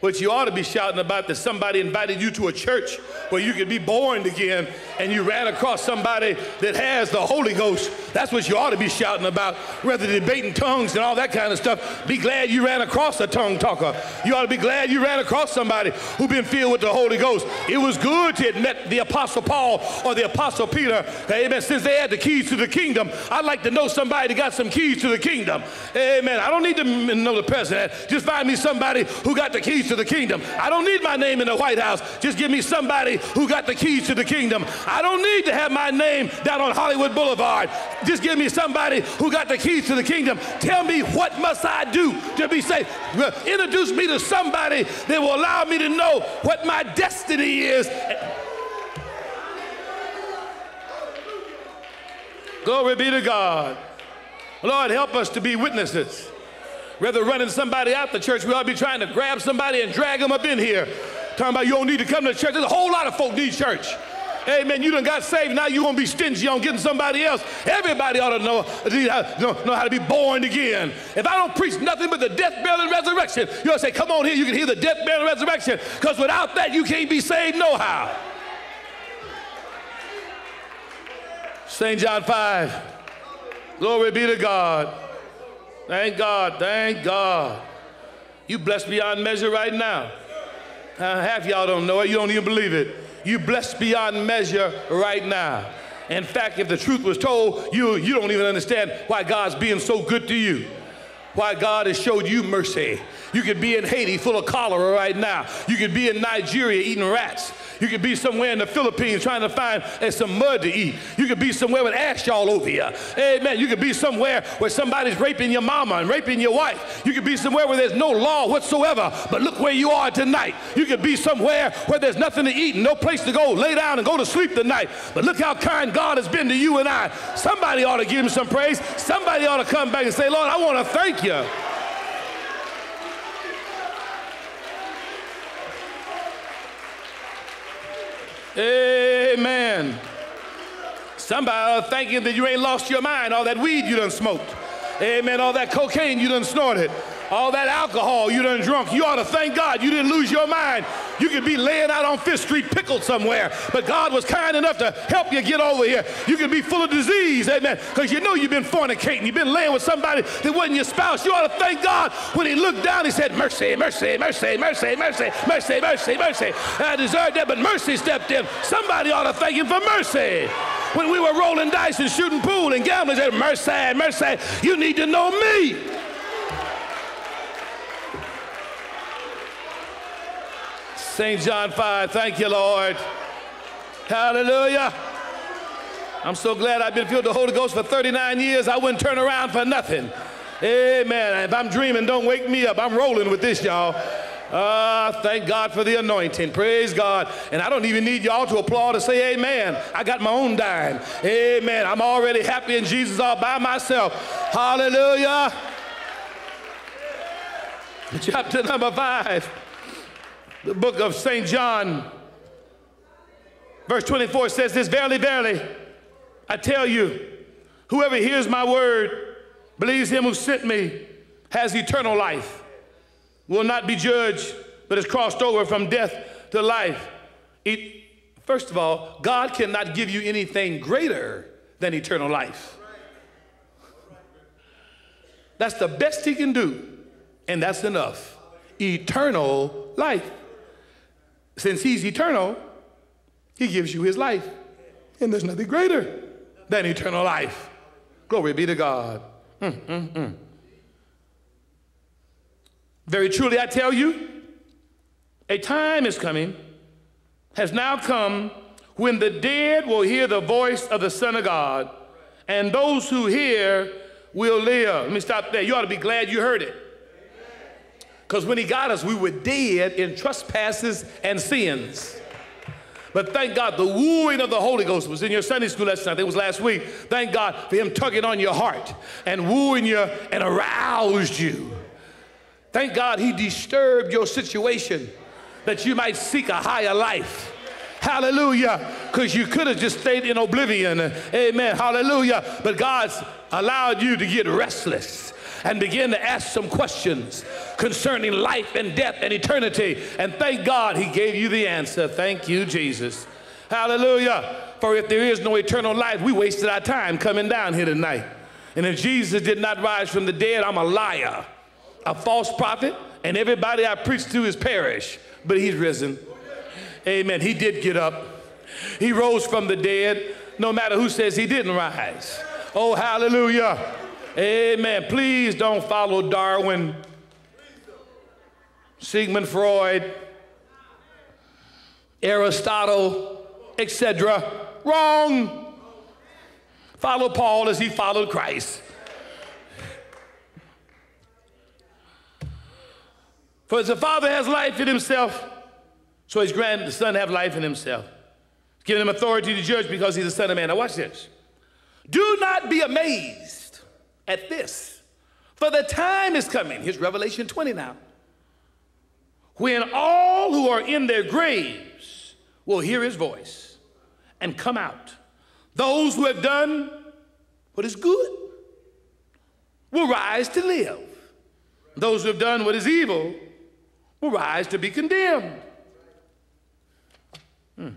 What you ought to be shouting about that somebody invited you to a church where you could be born again and you ran across somebody that has the Holy Ghost. That's what you ought to be shouting about, rather than debating tongues and all that kind of stuff. Be glad you ran across a tongue talker. You ought to be glad you ran across somebody who been filled with the Holy Ghost. It was good to met the Apostle Paul or the Apostle Peter. Amen. Since they had the keys to the kingdom, I'd like to know somebody that got some keys to the kingdom. Amen. I don't need to know the president. Just find me somebody who got the to the kingdom. I don't need my name in the White House. Just give me somebody who got the keys to the kingdom. I don't need to have my name down on Hollywood Boulevard. Just give me somebody who got the keys to the kingdom. Tell me what must I do to be saved. Introduce me to somebody that will allow me to know what my destiny is. Glory be to God. Lord, help us to be witnesses. Rather running somebody out the church, we ought to be trying to grab somebody and drag them up in here. Talking about you don't need to come to church. There's a whole lot of folk need church. Hey Amen. You done got saved. Now you're going to be stingy on getting somebody else. Everybody ought to know, know, know how to be born again. If I don't preach nothing but the death, burial, and resurrection, you ought to say, come on here. You can hear the death, burial, and resurrection. Because without that, you can't be saved no how. St. John 5. Glory be to God. Thank God, thank God. You blessed beyond measure right now. Uh, half y'all don't know it, you don't even believe it. You blessed beyond measure right now. In fact, if the truth was told, you, you don't even understand why God's being so good to you. Why God has showed you mercy. You could be in Haiti full of cholera right now. You could be in Nigeria eating rats. You could be somewhere in the Philippines trying to find uh, some mud to eat. You could be somewhere with ash all over you. Amen. You could be somewhere where somebody's raping your mama and raping your wife. You could be somewhere where there's no law whatsoever. But look where you are tonight. You could be somewhere where there's nothing to eat and no place to go. Lay down and go to sleep tonight. But look how kind God has been to you and I. Somebody ought to give him some praise. Somebody ought to come back and say, Lord, I want to thank you. Amen. Somebody uh, thinking that you ain't lost your mind, all that weed you done smoked. Amen. All that cocaine you done snorted. All that alcohol you done drunk, you ought to thank God you didn't lose your mind. You could be laying out on Fifth Street pickled somewhere, but God was kind enough to help you get over here. You could be full of disease, amen, because you know you've been fornicating. You've been laying with somebody that wasn't your spouse. You ought to thank God when he looked down, he said, mercy, mercy, mercy, mercy, mercy, mercy, mercy, mercy. I deserved that, but mercy stepped in. Somebody ought to thank him for mercy. When we were rolling dice and shooting pool and gambling, said, mercy, mercy, you need to know me. St. John 5, thank you, Lord. Hallelujah. I'm so glad I've been filled with the Holy Ghost for 39 years. I wouldn't turn around for nothing. Amen. If I'm dreaming, don't wake me up. I'm rolling with this, y'all. Ah, uh, thank God for the anointing. Praise God. And I don't even need y'all to applaud or say amen. I got my own dime. Amen. I'm already happy in Jesus all by myself. Hallelujah. Chapter number five, the book of St. John, verse 24 says this Verily, verily, I tell you, whoever hears my word, believes him who sent me, has eternal life will not be judged, but is crossed over from death to life. It, first of all, God cannot give you anything greater than eternal life. That's the best he can do, and that's enough. Eternal life. Since he's eternal, he gives you his life, and there's nothing greater than eternal life. Glory be to God. Mm, mm, mm. Very truly, I tell you, a time is coming, has now come, when the dead will hear the voice of the Son of God, and those who hear will live. Let me stop there. You ought to be glad you heard it. Because when he got us, we were dead in trespasses and sins. But thank God the wooing of the Holy Ghost was in your Sunday school lesson. I think it was last week. Thank God for him tugging on your heart and wooing you and aroused you. Thank God he disturbed your situation that you might seek a higher life. Hallelujah. Because you could have just stayed in oblivion. Amen. Hallelujah. But God's allowed you to get restless and begin to ask some questions concerning life and death and eternity. And thank God he gave you the answer. Thank you, Jesus. Hallelujah. For if there is no eternal life, we wasted our time coming down here tonight. And if Jesus did not rise from the dead, I'm a liar a false prophet, and everybody I preach to is perish, but he's risen. Amen. He did get up. He rose from the dead, no matter who says he didn't rise. Oh, hallelujah. Amen. Please don't follow Darwin, Sigmund Freud, Aristotle, etc. Wrong. Follow Paul as he followed Christ. For as the Father has life in himself, so his grand the Son have life in himself. He's given him authority to judge because he's the Son of Man. Now watch this. Do not be amazed at this, for the time is coming. Here's Revelation 20 now. When all who are in their graves will hear his voice and come out. Those who have done what is good will rise to live. Those who have done what is evil will rise to be condemned. Hmm.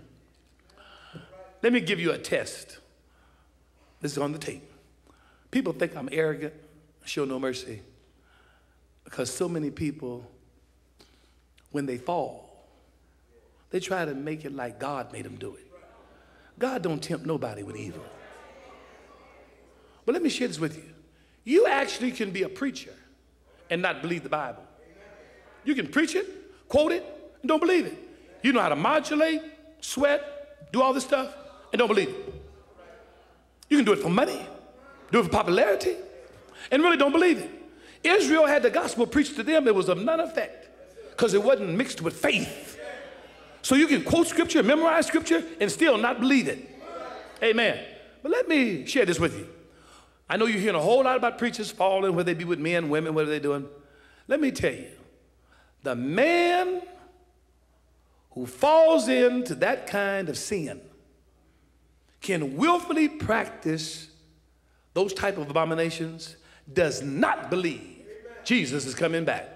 Let me give you a test. This is on the tape. People think I'm arrogant, show no mercy, because so many people, when they fall, they try to make it like God made them do it. God don't tempt nobody with evil. But let me share this with you. You actually can be a preacher and not believe the Bible. You can preach it, quote it, and don't believe it. You know how to modulate, sweat, do all this stuff, and don't believe it. You can do it for money, do it for popularity, and really don't believe it. Israel had the gospel preached to them, it was of none effect because it wasn't mixed with faith. So you can quote scripture, memorize scripture, and still not believe it. Amen. But let me share this with you. I know you're hearing a whole lot about preachers falling, whether they be with men, women, what are they doing. Let me tell you, the man who falls into that kind of sin can willfully practice those type of abominations does not believe Jesus is coming back.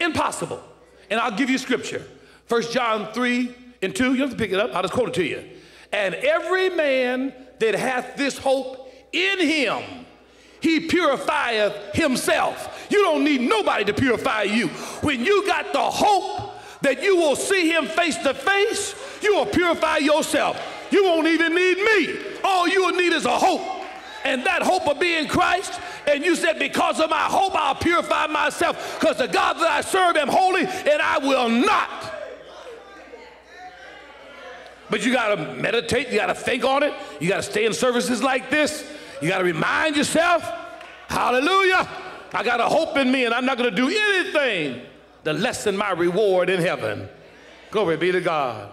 Impossible. And I'll give you scripture. 1 John 3 and 2, you have to pick it up. I'll just quote it to you. And every man that hath this hope in him, he purifieth himself. You don't need nobody to purify you. When you got the hope that you will see him face to face, you will purify yourself. You won't even need me. All you will need is a hope. And that hope of being Christ, and you said, Because of my hope, I'll purify myself, because the God that I serve am holy, and I will not. But you got to meditate, you got to think on it, you got to stay in services like this, you got to remind yourself, hallelujah, I got a hope in me, and I'm not going to do anything to lessen my reward in heaven. Glory be to God.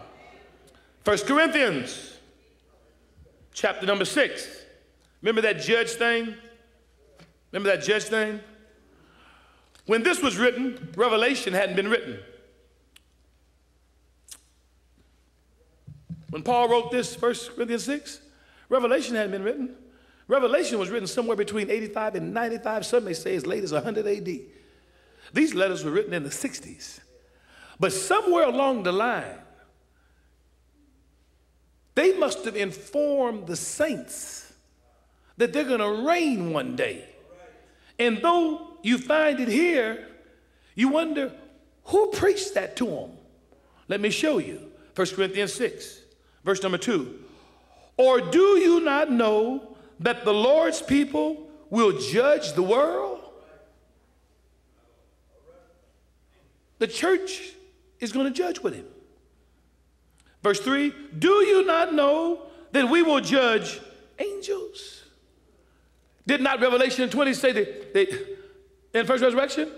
First Corinthians, chapter number six. Remember that judge thing? Remember that judge thing? When this was written, Revelation hadn't been written. When Paul wrote this, 1 Corinthians 6, Revelation hadn't been written. Revelation was written somewhere between 85 and 95. Some may say as late as 100 AD. These letters were written in the 60s. But somewhere along the line, they must have informed the saints that they're going to reign one day. And though you find it here, you wonder who preached that to them. Let me show you. 1 Corinthians 6, verse number 2. Or do you not know that the Lord's people will judge the world? The church is going to judge with him. Verse 3 Do you not know that we will judge angels? Did not Revelation 20 say that they, in first resurrection,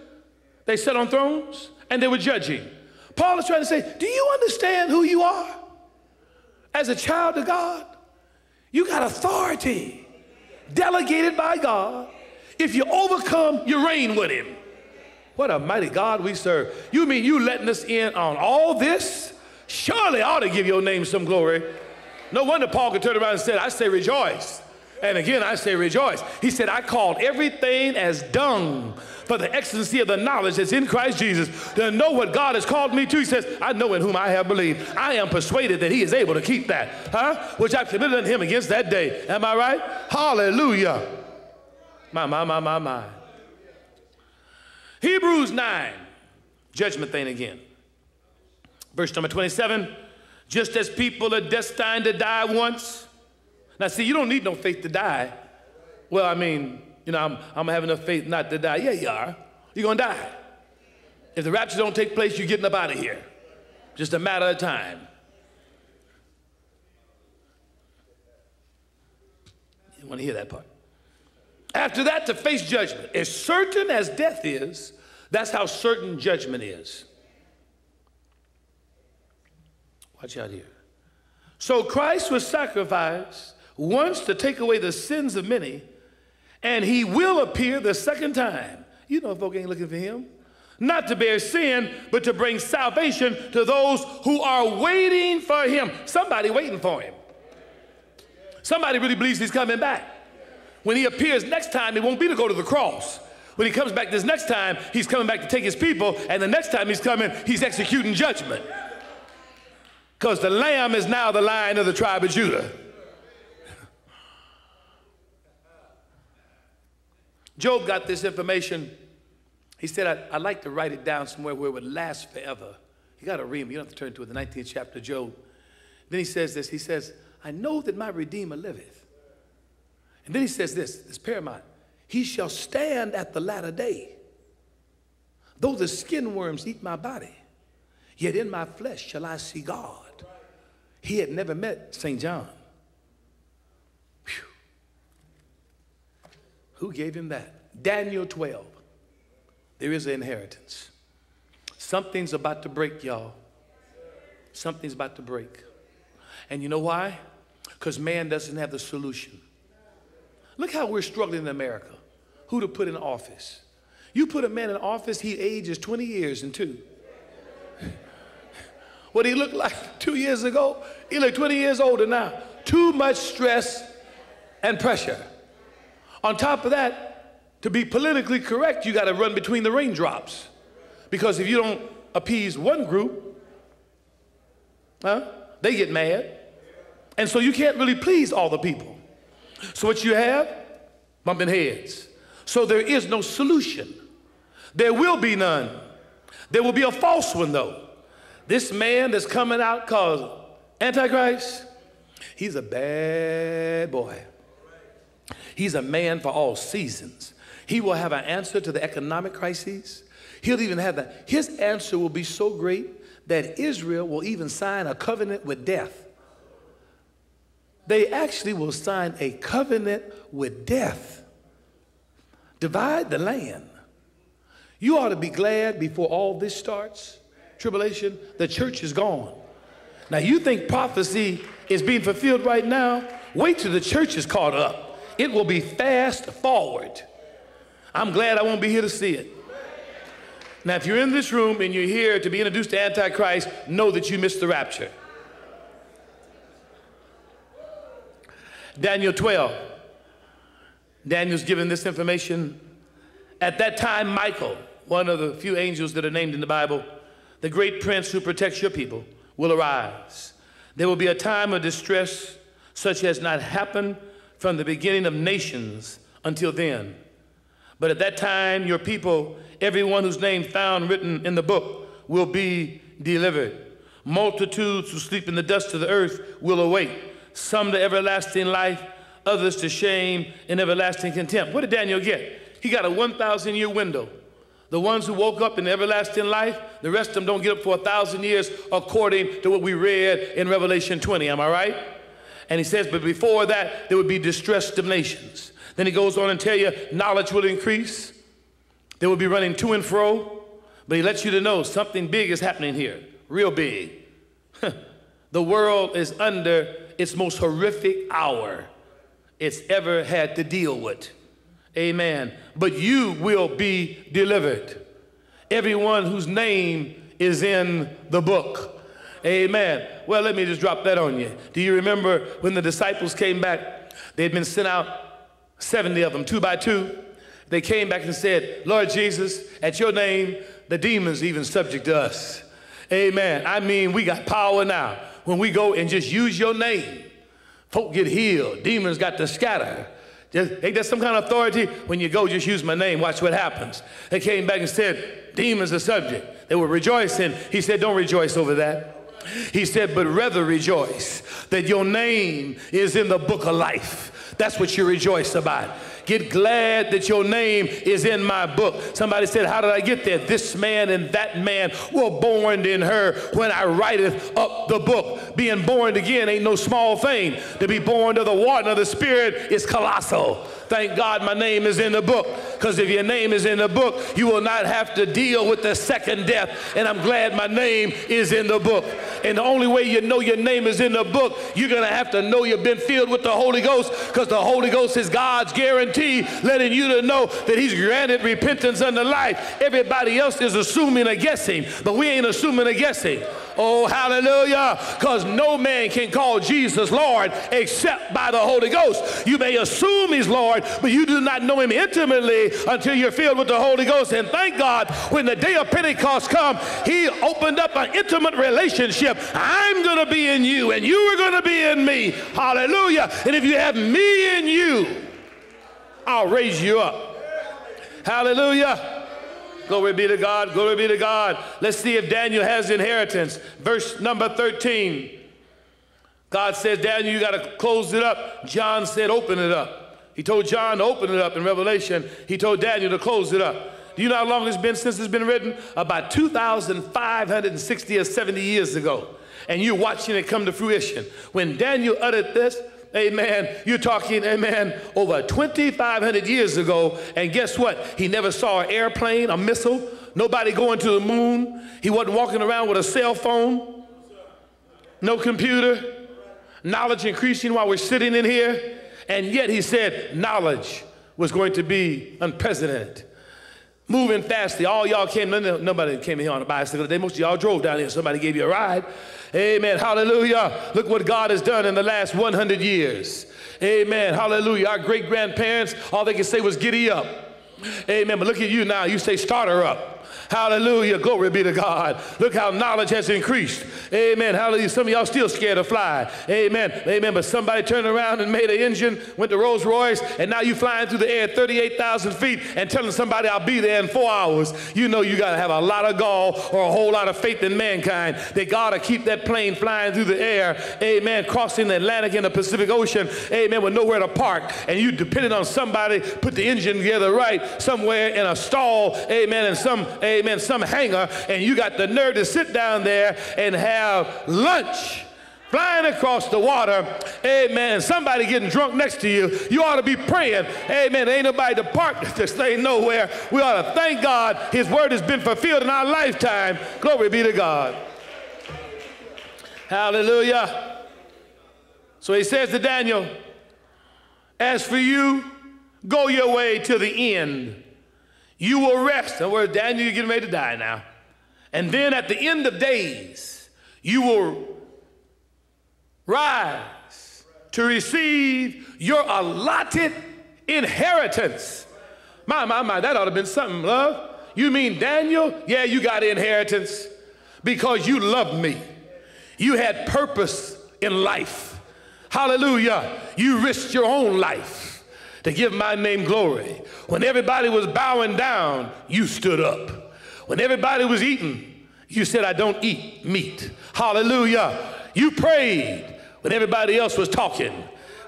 they sat on thrones and they were judging? Paul is trying to say, Do you understand who you are? As a child of God, you got authority delegated by God. If you overcome, you reign with Him. What a mighty God we serve. You mean you letting us in on all this? Surely I ought to give your name some glory. No wonder Paul could turn around and said, I say rejoice. And again, I say rejoice. He said, I called everything as dung for the excellency of the knowledge that's in Christ Jesus to know what God has called me to. He says, I know in whom I have believed. I am persuaded that he is able to keep that, huh? Which I have committed unto him against that day. Am I right? Hallelujah. My, my, my, my, my. Hebrews 9, judgment thing again. Verse number 27 just as people are destined to die once now, see, you don't need no faith to die. Well, I mean, you know, I'm, I'm having enough faith not to die. Yeah, you are. You're going to die. If the rapture don't take place, you're getting up out of here. Just a matter of time. You want to hear that part? After that, to face judgment. As certain as death is, that's how certain judgment is. Watch out here. So Christ was sacrificed once to take away the sins of many, and he will appear the second time. You know, folk ain't looking for him. Not to bear sin, but to bring salvation to those who are waiting for him. Somebody waiting for him. Somebody really believes he's coming back. When he appears next time, it won't be to go to the cross. When he comes back this next time, he's coming back to take his people, and the next time he's coming, he's executing judgment. Because the lamb is now the lion of the tribe of Judah. Job got this information. He said, I'd, I'd, like to write it down somewhere where it would last forever. You got to read me. You don't have to turn to it, the 19th chapter of Job. Then he says this. He says, I know that my Redeemer liveth. And then he says this, this paramount. He shall stand at the latter day. Though the skin worms eat my body, yet in my flesh shall I see God. He had never met St. John. Who gave him that? Daniel 12. There is an inheritance. Something's about to break, y'all. Something's about to break. And you know why? Because man doesn't have the solution. Look how we're struggling in America. Who to put in office? You put a man in office, he ages 20 years in two. What he looked like [laughs] two years ago, he looked 20 years older now. Too much stress and pressure. On top of that, to be politically correct, you got to run between the raindrops. Because if you don't appease one group, huh, they get mad. And so you can't really please all the people. So what you have? Bumping heads. So there is no solution. There will be none. There will be a false one though. This man that's coming out called Antichrist, he's a bad boy. He's a man for all seasons. He will have an answer to the economic crises. He'll even have that. His answer will be so great that Israel will even sign a covenant with death. They actually will sign a covenant with death. Divide the land. You ought to be glad before all this starts, tribulation, the church is gone. Now, you think prophecy is being fulfilled right now? Wait till the church is caught up. It will be fast forward. I'm glad I won't be here to see it. Now, if you're in this room and you're here to be introduced to Antichrist, know that you missed the rapture. Daniel 12. Daniel's given this information. At that time, Michael, one of the few angels that are named in the Bible, the great prince who protects your people, will arise. There will be a time of distress such as not happened from the beginning of nations until then. But at that time, your people, everyone whose name found written in the book, will be delivered. Multitudes who sleep in the dust of the earth will awake, some to everlasting life, others to shame and everlasting contempt. What did Daniel get? He got a 1,000 year window. The ones who woke up in everlasting life, the rest of them don't get up for a thousand years according to what we read in Revelation 20. Am I right? And he says, but before that, there would be distressed of nations. Then he goes on and tell you knowledge will increase. They will be running to and fro. But he lets you to know something big is happening here, real big. the world is under its most horrific hour it's ever had to deal with. Amen. But you will be delivered. Everyone whose name is in the book. Amen. Well, let me just drop that on you. Do you remember when the disciples came back? They had been sent out, 70 of them, two by two. They came back and said, Lord Jesus, at your name, the demons even subject to us. Amen. I mean, we got power now. When we go and just use your name, folk get healed, demons got to scatter. Just, ain't that some kind of authority? When you go, just use my name, watch what happens. They came back and said, demons are subject. They were rejoicing. He said, don't rejoice over that. He said, but rather rejoice that your name is in the book of life. That's what you rejoice about. Get glad that your name is in my book. Somebody said, How did I get there? This man and that man were born in her when I writeth up the book. Being born again ain't no small thing. To be born of the water of the Spirit is colossal. Thank God my name is in the book. Because if your name is in the book, you will not have to deal with the second death. And I'm glad my name is in the book. And the only way you know your name is in the book, you're going to have to know you've been filled with the Holy Ghost because the Holy Ghost is God's guarantee, letting you to know that He's granted repentance unto life. Everybody else is assuming a guessing, but we ain't assuming a guessing. Oh, hallelujah. Because no man can call Jesus Lord except by the Holy Ghost. You may assume He's Lord, but you do not know Him intimately until you're filled with the Holy Ghost. And thank God, when the day of Pentecost come, He opened up an intimate relationship. I'm going to be in you, and you are going to be in me. Hallelujah. And if you have me in you, I'll raise you up. Hallelujah. Glory be to God. Glory be to God. Let's see if Daniel has inheritance. Verse number 13. God says, Daniel, you got to close it up. John said, open it up. He told John to open it up in Revelation. He told Daniel to close it up. Do you know how long it's been since it's been written? About 2,560 or 70 years ago. And you're watching it come to fruition. When Daniel uttered this, Amen. You're talking, amen, over 2,500 years ago. And guess what? He never saw an airplane, a missile, nobody going to the moon. He wasn't walking around with a cell phone, no computer. Knowledge increasing while we're sitting in here. And yet he said knowledge was going to be unprecedented. Moving fastly. All y'all came, nobody came here on a bicycle today. Most of y'all drove down here. Somebody gave you a ride. Amen. Hallelujah. Look what God has done in the last 100 years. Amen. Hallelujah. Our great grandparents, all they could say was giddy up. Amen. But look at you now. You say, start her up. Hallelujah. Glory be to God. Look how knowledge has increased. Amen. Hallelujah. Some of y'all still scared to fly. Amen. Amen. But somebody turned around and made an engine, went to Rolls Royce, and now you flying through the air 38,000 feet and telling somebody I'll be there in four hours. You know you got to have a lot of gall or a whole lot of faith in mankind that God to keep that plane flying through the air. Amen. Crossing the Atlantic and the Pacific Ocean. Amen. With nowhere to park. And you depended on somebody put the engine together right somewhere in a stall. Amen. And some, amen amen, some hangar, and you got the nerve to sit down there and have lunch flying across the water, amen, somebody getting drunk next to you, you ought to be praying, amen. Ain't nobody to park [laughs] this thing nowhere. We ought to thank God his word has been fulfilled in our lifetime. Glory be to God. Hallelujah. So he says to Daniel, As for you, go your way to the end. You will rest. In other words, Daniel, you're getting ready to die now. And then at the end of days, you will rise to receive your allotted inheritance. My, my, my, that ought to have been something, love. You mean Daniel? Yeah, you got inheritance because you loved me. You had purpose in life. Hallelujah. You risked your own life to give my name glory. When everybody was bowing down, you stood up. When everybody was eating, you said, I don't eat meat. Hallelujah. You prayed when everybody else was talking.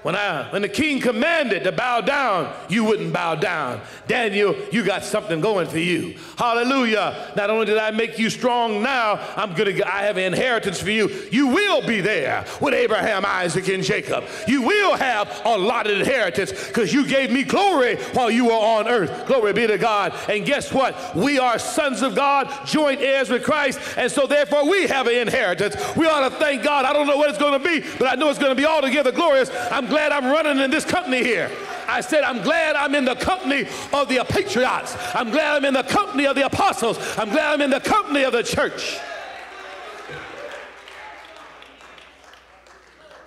When, I, when the king commanded to bow down, you wouldn't bow down. Daniel, you got something going for you. Hallelujah. Not only did I make you strong now, I'm gonna I have an inheritance for you. You will be there with Abraham, Isaac, and Jacob. You will have a lot of inheritance because you gave me glory while you were on earth. Glory be to God. And guess what? We are sons of God, joint heirs with Christ, and so therefore we have an inheritance. We ought to thank God. I don't know what it's going to be, but I know it's going to be altogether glorious. I'm glad I'm running in this company here. I said, I'm glad I'm in the company of the patriots. I'm glad I'm in the company of the apostles. I'm glad I'm in the company of the church.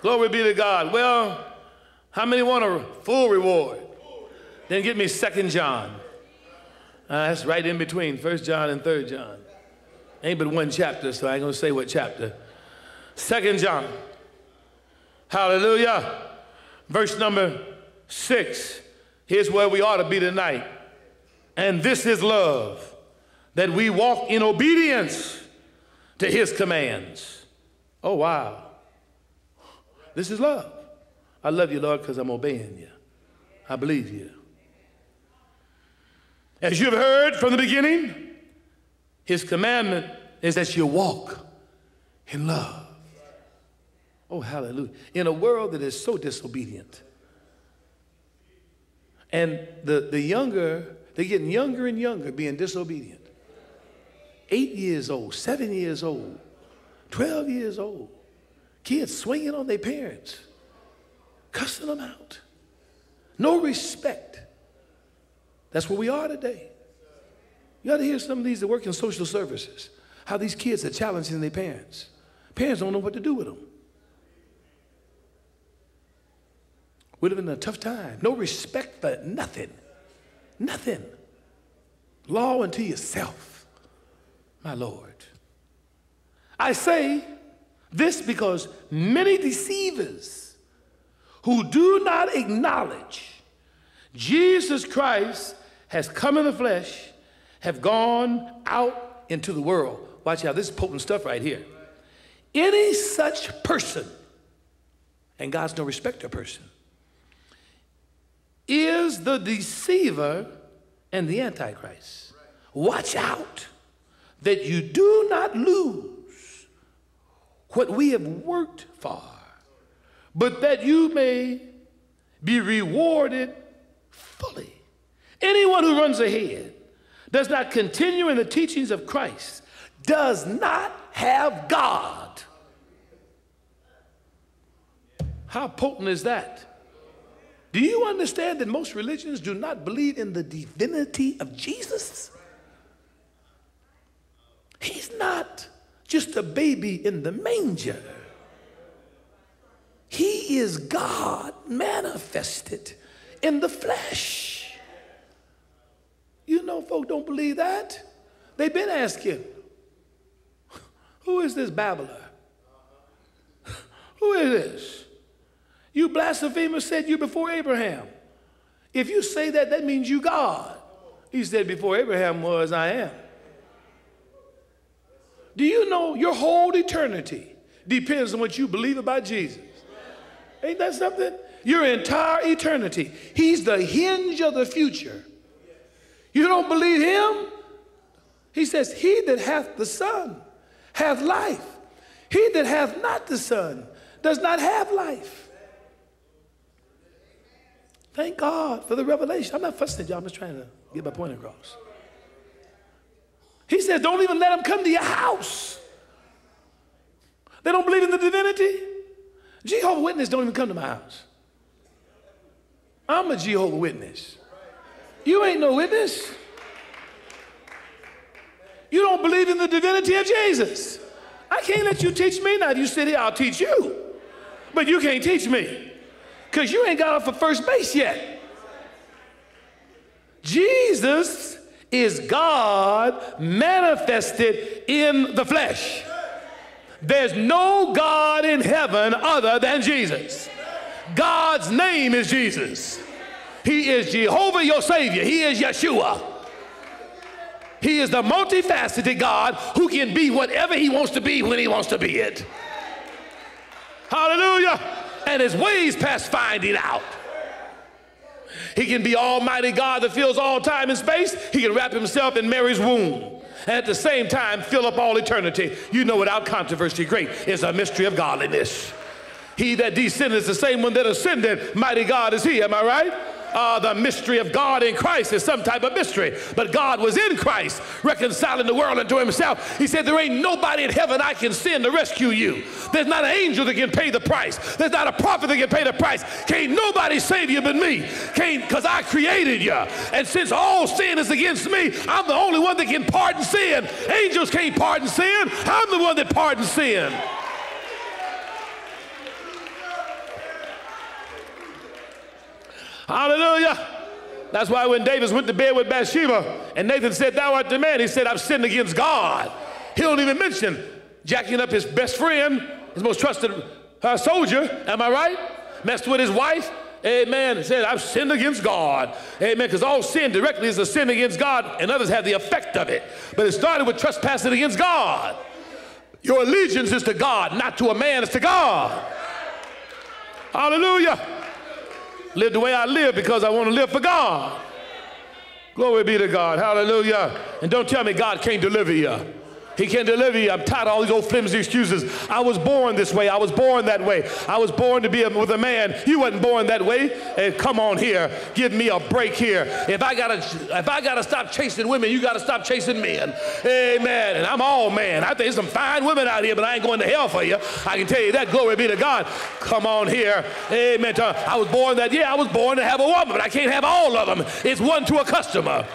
Glory be to God. Well, how many want a full reward? Then give me Second John. Uh, that's right in between First John and Third John. Ain't but one chapter, so I ain't gonna say what chapter. Second John. Hallelujah. Verse number six. Here's where we ought to be tonight. And this is love, that we walk in obedience to his commands. Oh, wow. This is love. I love you, Lord, because I'm obeying you. I believe you. As you have heard from the beginning, his commandment is that you walk in love. Oh, hallelujah. In a world that is so disobedient. And the, the younger, they're getting younger and younger being disobedient. Eight years old, seven years old, 12 years old. Kids swinging on their parents, cussing them out. No respect. That's where we are today. You ought to hear some of these that work in social services, how these kids are challenging their parents. Parents don't know what to do with them. We live in a tough time. No respect for nothing. Nothing. Law unto yourself, my Lord. I say this because many deceivers who do not acknowledge Jesus Christ has come in the flesh have gone out into the world. Watch out, this is potent stuff right here. Any such person, and God's no respecter person, is the deceiver and the antichrist. Watch out that you do not lose what we have worked for, but that you may be rewarded fully. Anyone who runs ahead, does not continue in the teachings of Christ, does not have God. How potent is that? Do you understand that most religions do not believe in the divinity of Jesus? He's not just a baby in the manger. He is God manifested in the flesh. You know folk don't believe that. They've been asking, who is this babbler? Who is this? You blasphemer said you before Abraham. If you say that, that means you God. He said, Before Abraham was, I am. Do you know your whole eternity depends on what you believe about Jesus? Ain't that something? Your entire eternity. He's the hinge of the future. You don't believe him? He says, He that hath the Son hath life. He that hath not the Son does not have life. Thank God for the revelation. I'm not fussing at you, I'm just trying to get my point across. He says, Don't even let them come to your house. They don't believe in the divinity. Jehovah Witness don't even come to my house. I'm a Jehovah Witness. You ain't no witness. You don't believe in the divinity of Jesus. I can't let you teach me. Now, if you sit here, I'll teach you. But you can't teach me because you ain't got off of first base yet. Jesus is God manifested in the flesh. There's no God in heaven other than Jesus. God's name is Jesus. He is Jehovah your Savior. He is Yeshua. He is the multifaceted God who can be whatever He wants to be when He wants to be it. Hallelujah. And His ways past finding out. He can be Almighty God that fills all time and space. He can wrap Himself in Mary's womb. And at the same time, fill up all eternity. You know, without controversy, great is a mystery of godliness. He that descended is the same one that ascended. Mighty God is He. Am I right? Uh, the mystery of God in Christ is some type of mystery. But God was in Christ, reconciling the world unto himself. He said, There ain't nobody in heaven I can send to rescue you. There's not an angel that can pay the price. There's not a prophet that can pay the price. Can't nobody save you but me. Can't, because I created you. And since all sin is against me, I'm the only one that can pardon sin. Angels can't pardon sin. I'm the one that pardons sin. Hallelujah. That's why when David went to bed with Bathsheba and Nathan said, Thou art the man, he said, I've sinned against God. He don't even mention jacking up his best friend, his most trusted uh, soldier. Am I right? Messed with his wife. Amen. Said, I've sinned against God. Amen. Because all sin directly is a sin against God, and others have the effect of it. But it started with trespassing against God. Your allegiance is to God, not to a man, it's to God. Hallelujah live the way I live because I want to live for God. Glory be to God. Hallelujah. And don't tell me God can't deliver you. He can't deliver you. I'm tired of all these old flimsy excuses. I was born this way. I was born that way. I was born to be a, with a man. You wasn't born that way. Hey, come on here. Give me a break here. If I gotta, if I gotta stop chasing women, you gotta stop chasing men. Amen. And I'm all man. I think there's some fine women out here, but I ain't going to hell for you. I can tell you that. Glory be to God. Come on here. Amen. I was born that. Yeah, I was born to have a woman, but I can't have all of them. It's one to a customer.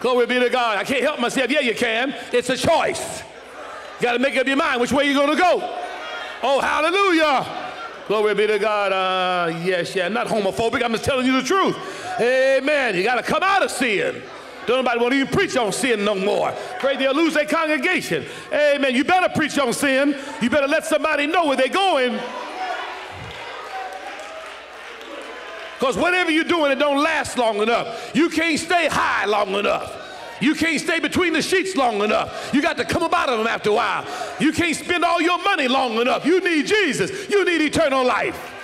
Glory be to God. I can't help myself. Yeah, you can. It's a choice. You got to make up your mind which way you're going to go. Oh, hallelujah. Glory be to God. Uh, yes, yeah, not homophobic. I'm just telling you the truth. Amen. You got to come out of sin. Don't nobody want to even preach on sin no more. Pray they'll lose their congregation. Amen. You better preach on sin. You better let somebody know where they're going. Because whatever you're doing, it don't last long enough. You can't stay high long enough. You can't stay between the sheets long enough. You got to come up out of them after a while. You can't spend all your money long enough. You need Jesus. You need eternal life.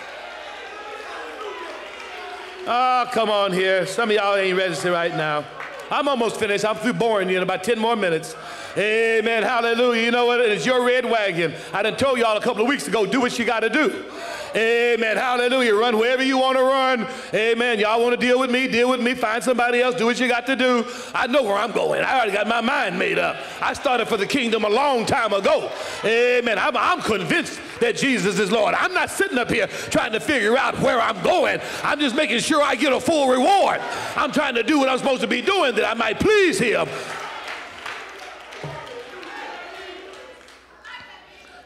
Oh, come on here. Some of y'all ain't registered right now. I'm almost finished. I'm through boring you in about 10 more minutes. Amen. Hallelujah. You know what? It's your red wagon. I done told y'all a couple of weeks ago, do what you got to do. Amen. Hallelujah. Run wherever you want to run. Amen. Y'all want to deal with me? Deal with me. Find somebody else. Do what you got to do. I know where I'm going. I already got my mind made up. I started for the kingdom a long time ago. Amen. I'm, I'm convinced that Jesus is Lord. I'm not sitting up here trying to figure out where I'm going. I'm just making sure I get a full reward. I'm trying to do what I'm supposed to be doing that I might please Him.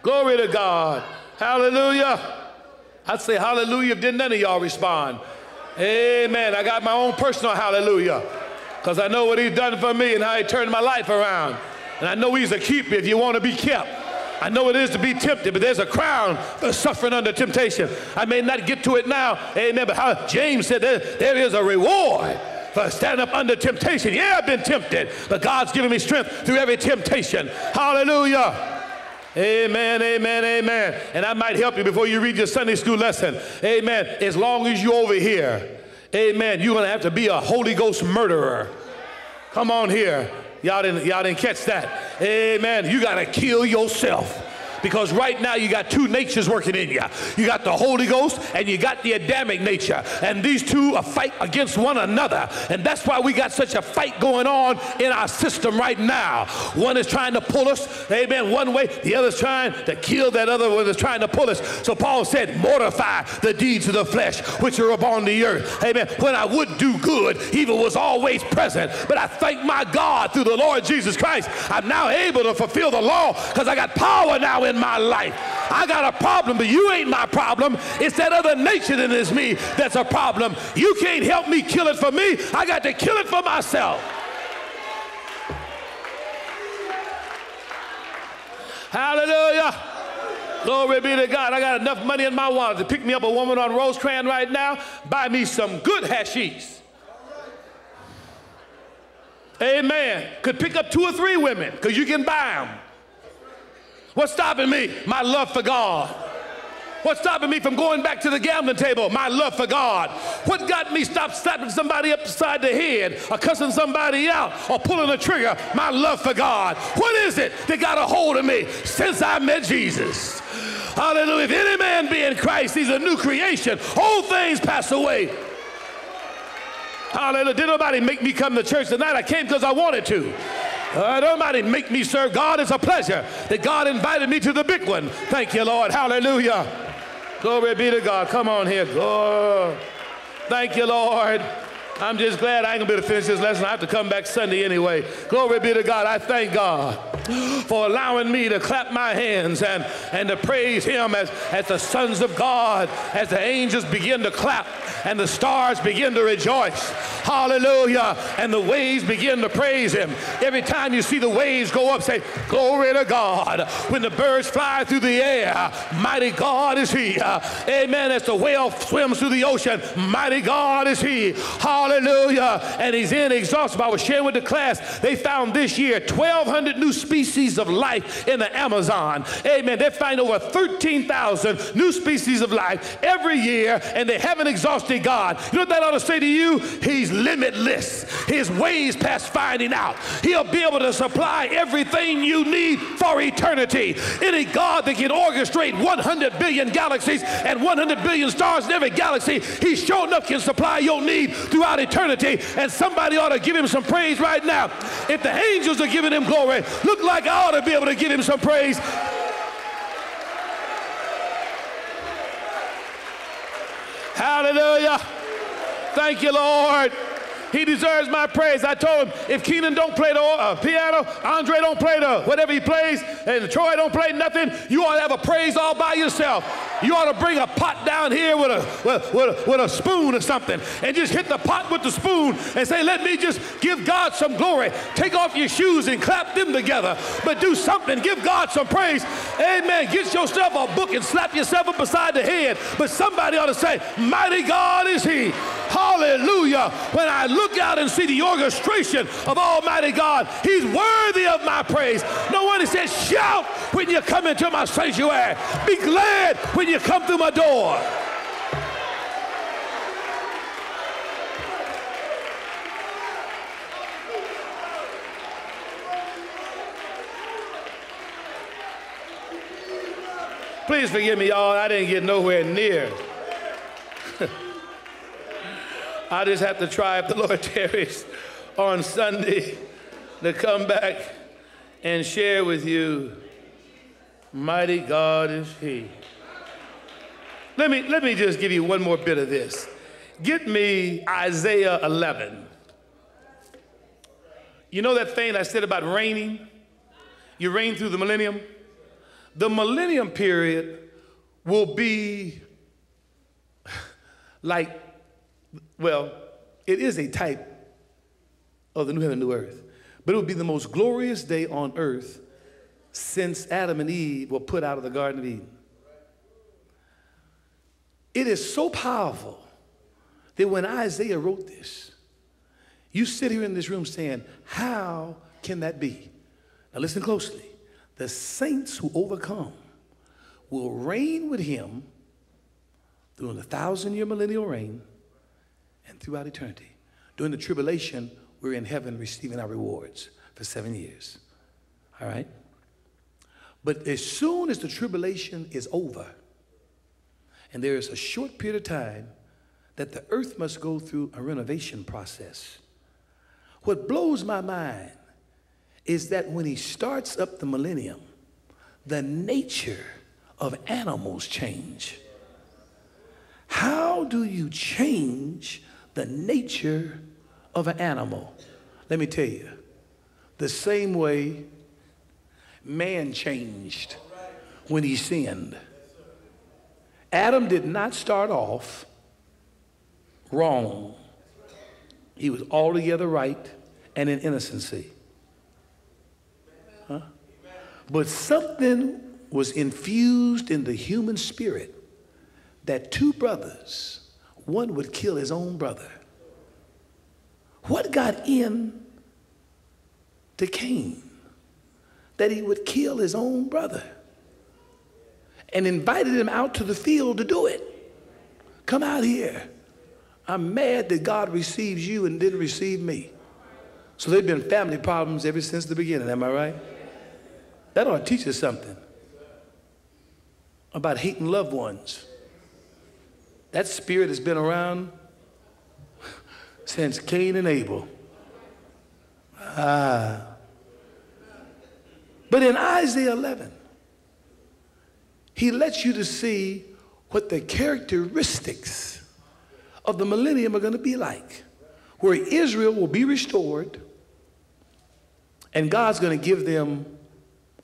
Glory to God. Hallelujah. I'd say hallelujah if didn't none of y'all respond. Amen. I got my own personal hallelujah because I know what he's done for me and how he turned my life around. And I know he's a keeper if you want to be kept. I know it is to be tempted, but there's a crown for suffering under temptation. I may not get to it now, amen, but how James said there, there is a reward for standing up under temptation. Yeah, I've been tempted, but God's given me strength through every temptation. Hallelujah. Amen, amen, amen. And I might help you before you read your Sunday school lesson. Amen. As long as you're over here, amen, you're going to have to be a Holy Ghost murderer. Come on here. Y'all didn't, y'all didn't catch that. Amen. You got to kill yourself. Because right now you got two natures working in you. You got the Holy Ghost and you got the Adamic nature. And these two are fight against one another. And that's why we got such a fight going on in our system right now. One is trying to pull us, amen, one way. The other's trying to kill that other one that's trying to pull us. So Paul said, mortify the deeds of the flesh which are upon the earth. Amen. When I would do good, evil was always present. But I thank my God through the Lord Jesus Christ. I'm now able to fulfill the law because I got power now in my life. I got a problem, but you ain't my problem. It's that other nature that is me that's a problem. You can't help me kill it for me. I got to kill it for myself. Hallelujah. Glory be to God. I got enough money in my wallet to pick me up a woman on Rosecrans right now, buy me some good hashish. Amen. Could pick up two or three women because you can buy them. What's stopping me? My love for God. What's stopping me from going back to the gambling table? My love for God. What got me stop slapping somebody upside the head or cussing somebody out or pulling a trigger? My love for God. What is it that got a hold of me since I met Jesus? Hallelujah. If any man be in Christ, he's a new creation. Old things pass away. Hallelujah. Did nobody make me come to church tonight? I came because I wanted to. Uh, nobody make me serve God. It's a pleasure that God invited me to the big one. Thank you, Lord. Hallelujah. Glory be to God. Come on here. Glory. Thank you, Lord. I'm just glad I ain't gonna be able to finish this lesson. I have to come back Sunday anyway. Glory be to God. I thank God [gasps] for allowing me to clap my hands and, and to praise Him as, as the sons of God, as the angels begin to clap and the stars begin to rejoice. Hallelujah. And the waves begin to praise Him. Every time you see the waves go up, say, Glory to God. When the birds fly through the air, mighty God is He. Amen. As the whale swims through the ocean, mighty God is He. Hallelujah. Hallelujah. And he's inexhaustible. I was sharing with the class, they found this year 1,200 new species of life in the Amazon. Amen. They find over 13,000 new species of life every year, and they haven't exhausted God. You know what that ought to say to you? He's limitless. His ways past finding out. He'll be able to supply everything you need for eternity. Any God that can orchestrate 100 billion galaxies and 100 billion stars in every galaxy, he sure enough can supply your need throughout throughout eternity. And somebody ought to give him some praise right now. If the angels are giving him glory, look like I ought to be able to give him some praise. Hallelujah. Thank you, Lord. He deserves my praise. I told him if Keenan don't play the uh, piano, Andre don't play the whatever he plays, and Troy don't play nothing, you ought to have a praise all by yourself. You ought to bring a pot down here with a, with, with, a, with a spoon or something and just hit the pot with the spoon and say, let me just give God some glory. Take off your shoes and clap them together, but do something. Give God some praise. Amen. Get yourself a book and slap yourself up beside the head. But somebody ought to say, mighty God is he. Hallelujah. When I look out and see the orchestration of Almighty God, he's worthy of my praise. No one says, shout when you come into my sanctuary. Be glad when you come through my door. Please forgive me, y'all. I didn't get nowhere near. I just have to try, if the Lord [laughs] tarries, on Sunday to come back and share with you. Mighty God is He. Let me, let me just give you one more bit of this. Get me Isaiah 11. You know that thing I said about reigning? You reign through the millennium? The millennium period will be [laughs] like well, it is a type of the new heaven and new earth, but it would be the most glorious day on earth since Adam and Eve were put out of the Garden of Eden. It is so powerful that when Isaiah wrote this, you sit here in this room saying, How can that be? Now listen closely. The saints who overcome will reign with him during the thousand year millennial reign and throughout eternity. During the tribulation, we're in heaven receiving our rewards for seven years. All right? But as soon as the tribulation is over, and there is a short period of time that the earth must go through a renovation process. What blows my mind is that when he starts up the millennium, the nature of animals change. How do you change the nature of an animal? Let me tell you, the same way man changed when he sinned. Adam did not start off wrong. He was altogether right and in innocency. Huh? But something was infused in the human spirit that two brothers, one would kill his own brother. What got in to Cain that he would kill his own brother? And invited him out to the field to do it. Come out here. I'm mad that God receives you and didn't receive me. So there have been family problems ever since the beginning, am I right? That ought to teach us something about hating loved ones. That spirit has been around since Cain and Abel. Ah. But in Isaiah 11, he lets you to see what the characteristics of the millennium are going to be like, where Israel will be restored and God's going to give them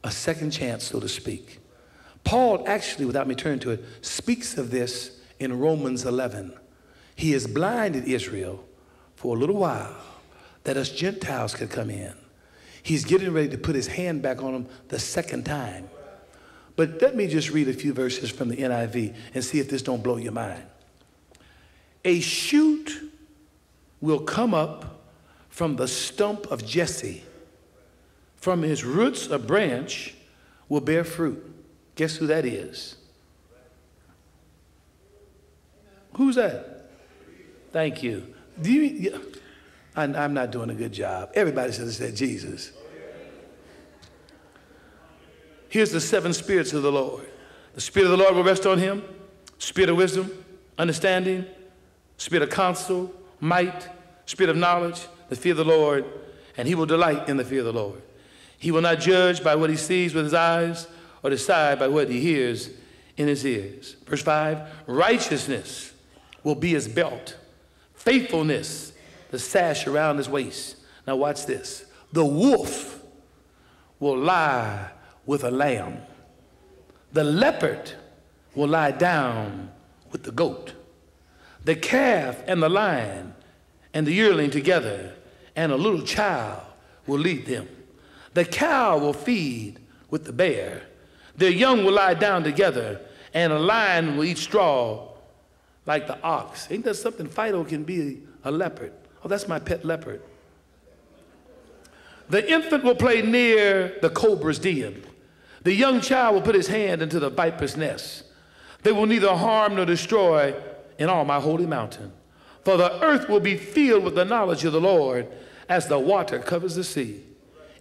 a second chance, so to speak. Paul actually, without me turning to it, speaks of this in Romans 11. He has blinded Israel for a little while that us Gentiles could come in. He's getting ready to put his hand back on them the second time. But let me just read a few verses from the NIV and see if this don't blow your mind. A shoot will come up from the stump of Jesse. From his roots, a branch will bear fruit. Guess who that is? Who's that? Thank you. Do you I, I'm not doing a good job. Everybody have said Jesus. Here's the seven spirits of the Lord. The Spirit of the Lord will rest on him, spirit of wisdom, understanding, spirit of counsel, might, spirit of knowledge, the fear of the Lord, and he will delight in the fear of the Lord. He will not judge by what he sees with his eyes or decide by what he hears in his ears. Verse 5 Righteousness will be his belt, faithfulness, the sash around his waist. Now, watch this. The wolf will lie with a lamb. The leopard will lie down with the goat. The calf and the lion and the yearling together, and a little child will lead them. The cow will feed with the bear. Their young will lie down together, and a lion will eat straw like the ox. Ain't that something? Fido can be a leopard. Oh, that's my pet leopard. The infant will play near the cobra's den. The young child will put his hand into the viper's nest. They will neither harm nor destroy in all my holy mountain. For the earth will be filled with the knowledge of the Lord as the water covers the sea.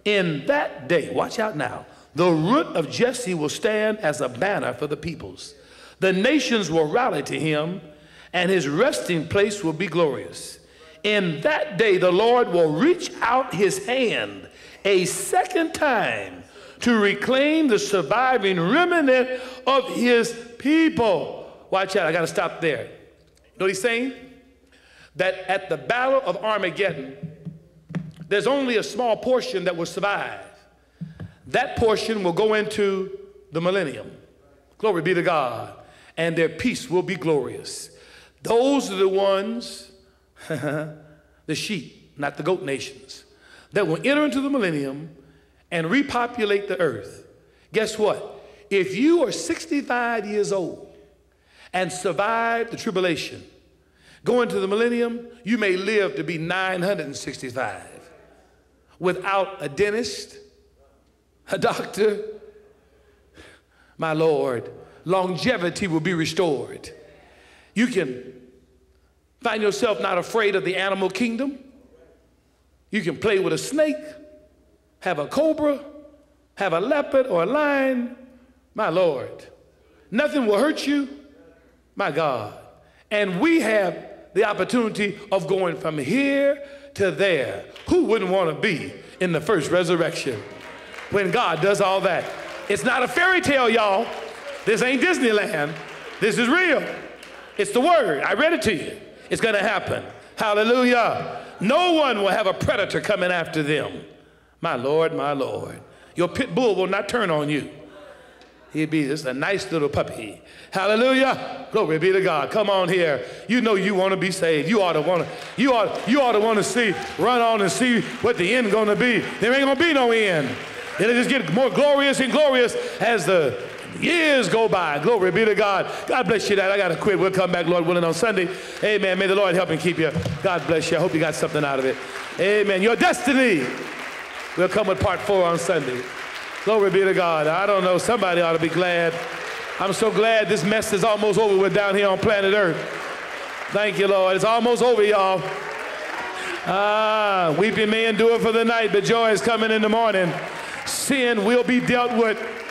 In that day, watch out now, the root of Jesse will stand as a banner for the peoples. The nations will rally to him, and his resting place will be glorious. In that day, the Lord will reach out his hand a second time to reclaim the surviving remnant of his people. Watch out, I got to stop there. You know what he's saying? That at the Battle of Armageddon, there's only a small portion that will survive. That portion will go into the millennium. Glory be to God. And their peace will be glorious. Those are the ones [laughs] the sheep, not the goat nations, that will enter into the millennium and repopulate the earth. Guess what? If you are 65 years old and survive the tribulation, go into the millennium, you may live to be 965 without a dentist, a doctor. My Lord, longevity will be restored. You can find yourself not afraid of the animal kingdom. You can play with a snake, have a cobra, have a leopard or a lion. My Lord, nothing will hurt you. My God. And we have the opportunity of going from here to there. Who wouldn't want to be in the first resurrection when God does all that? It's not a fairy tale, y'all. This ain't Disneyland. This is real. It's the word. I read it to you. It's going to happen. Hallelujah. No one will have a predator coming after them. My Lord, my Lord. Your pit bull will not turn on you. He'd be just a nice little puppy. Hallelujah. Glory be to God. Come on here. You know you want to be saved. You ought to want to, you ought, you ought to want to see, run on and see what the end gonna be. There ain't gonna be no end. It'll just get more glorious and glorious as the years go by. Glory be to God. God bless you, Dad. I gotta quit. We'll come back, Lord willing, on Sunday. Amen. May the Lord help and keep you. God bless you. I hope you got something out of it. Amen. Your destiny. We'll come with part four on Sunday. Glory be to God. I don't know. Somebody ought to be glad. I'm so glad this mess is almost over with down here on planet Earth. Thank you, Lord. It's almost over, y'all. Ah, weeping may endure for the night, but joy is coming in the morning. Sin will be dealt with.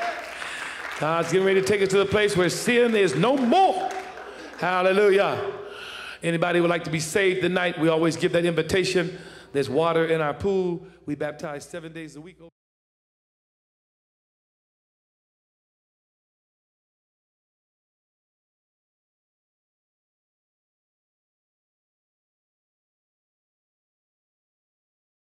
God's getting ready to take us to the place where sin is no more. Hallelujah. Anybody would like to be saved tonight? We always give that invitation. There's water in our pool. We baptize seven days a week.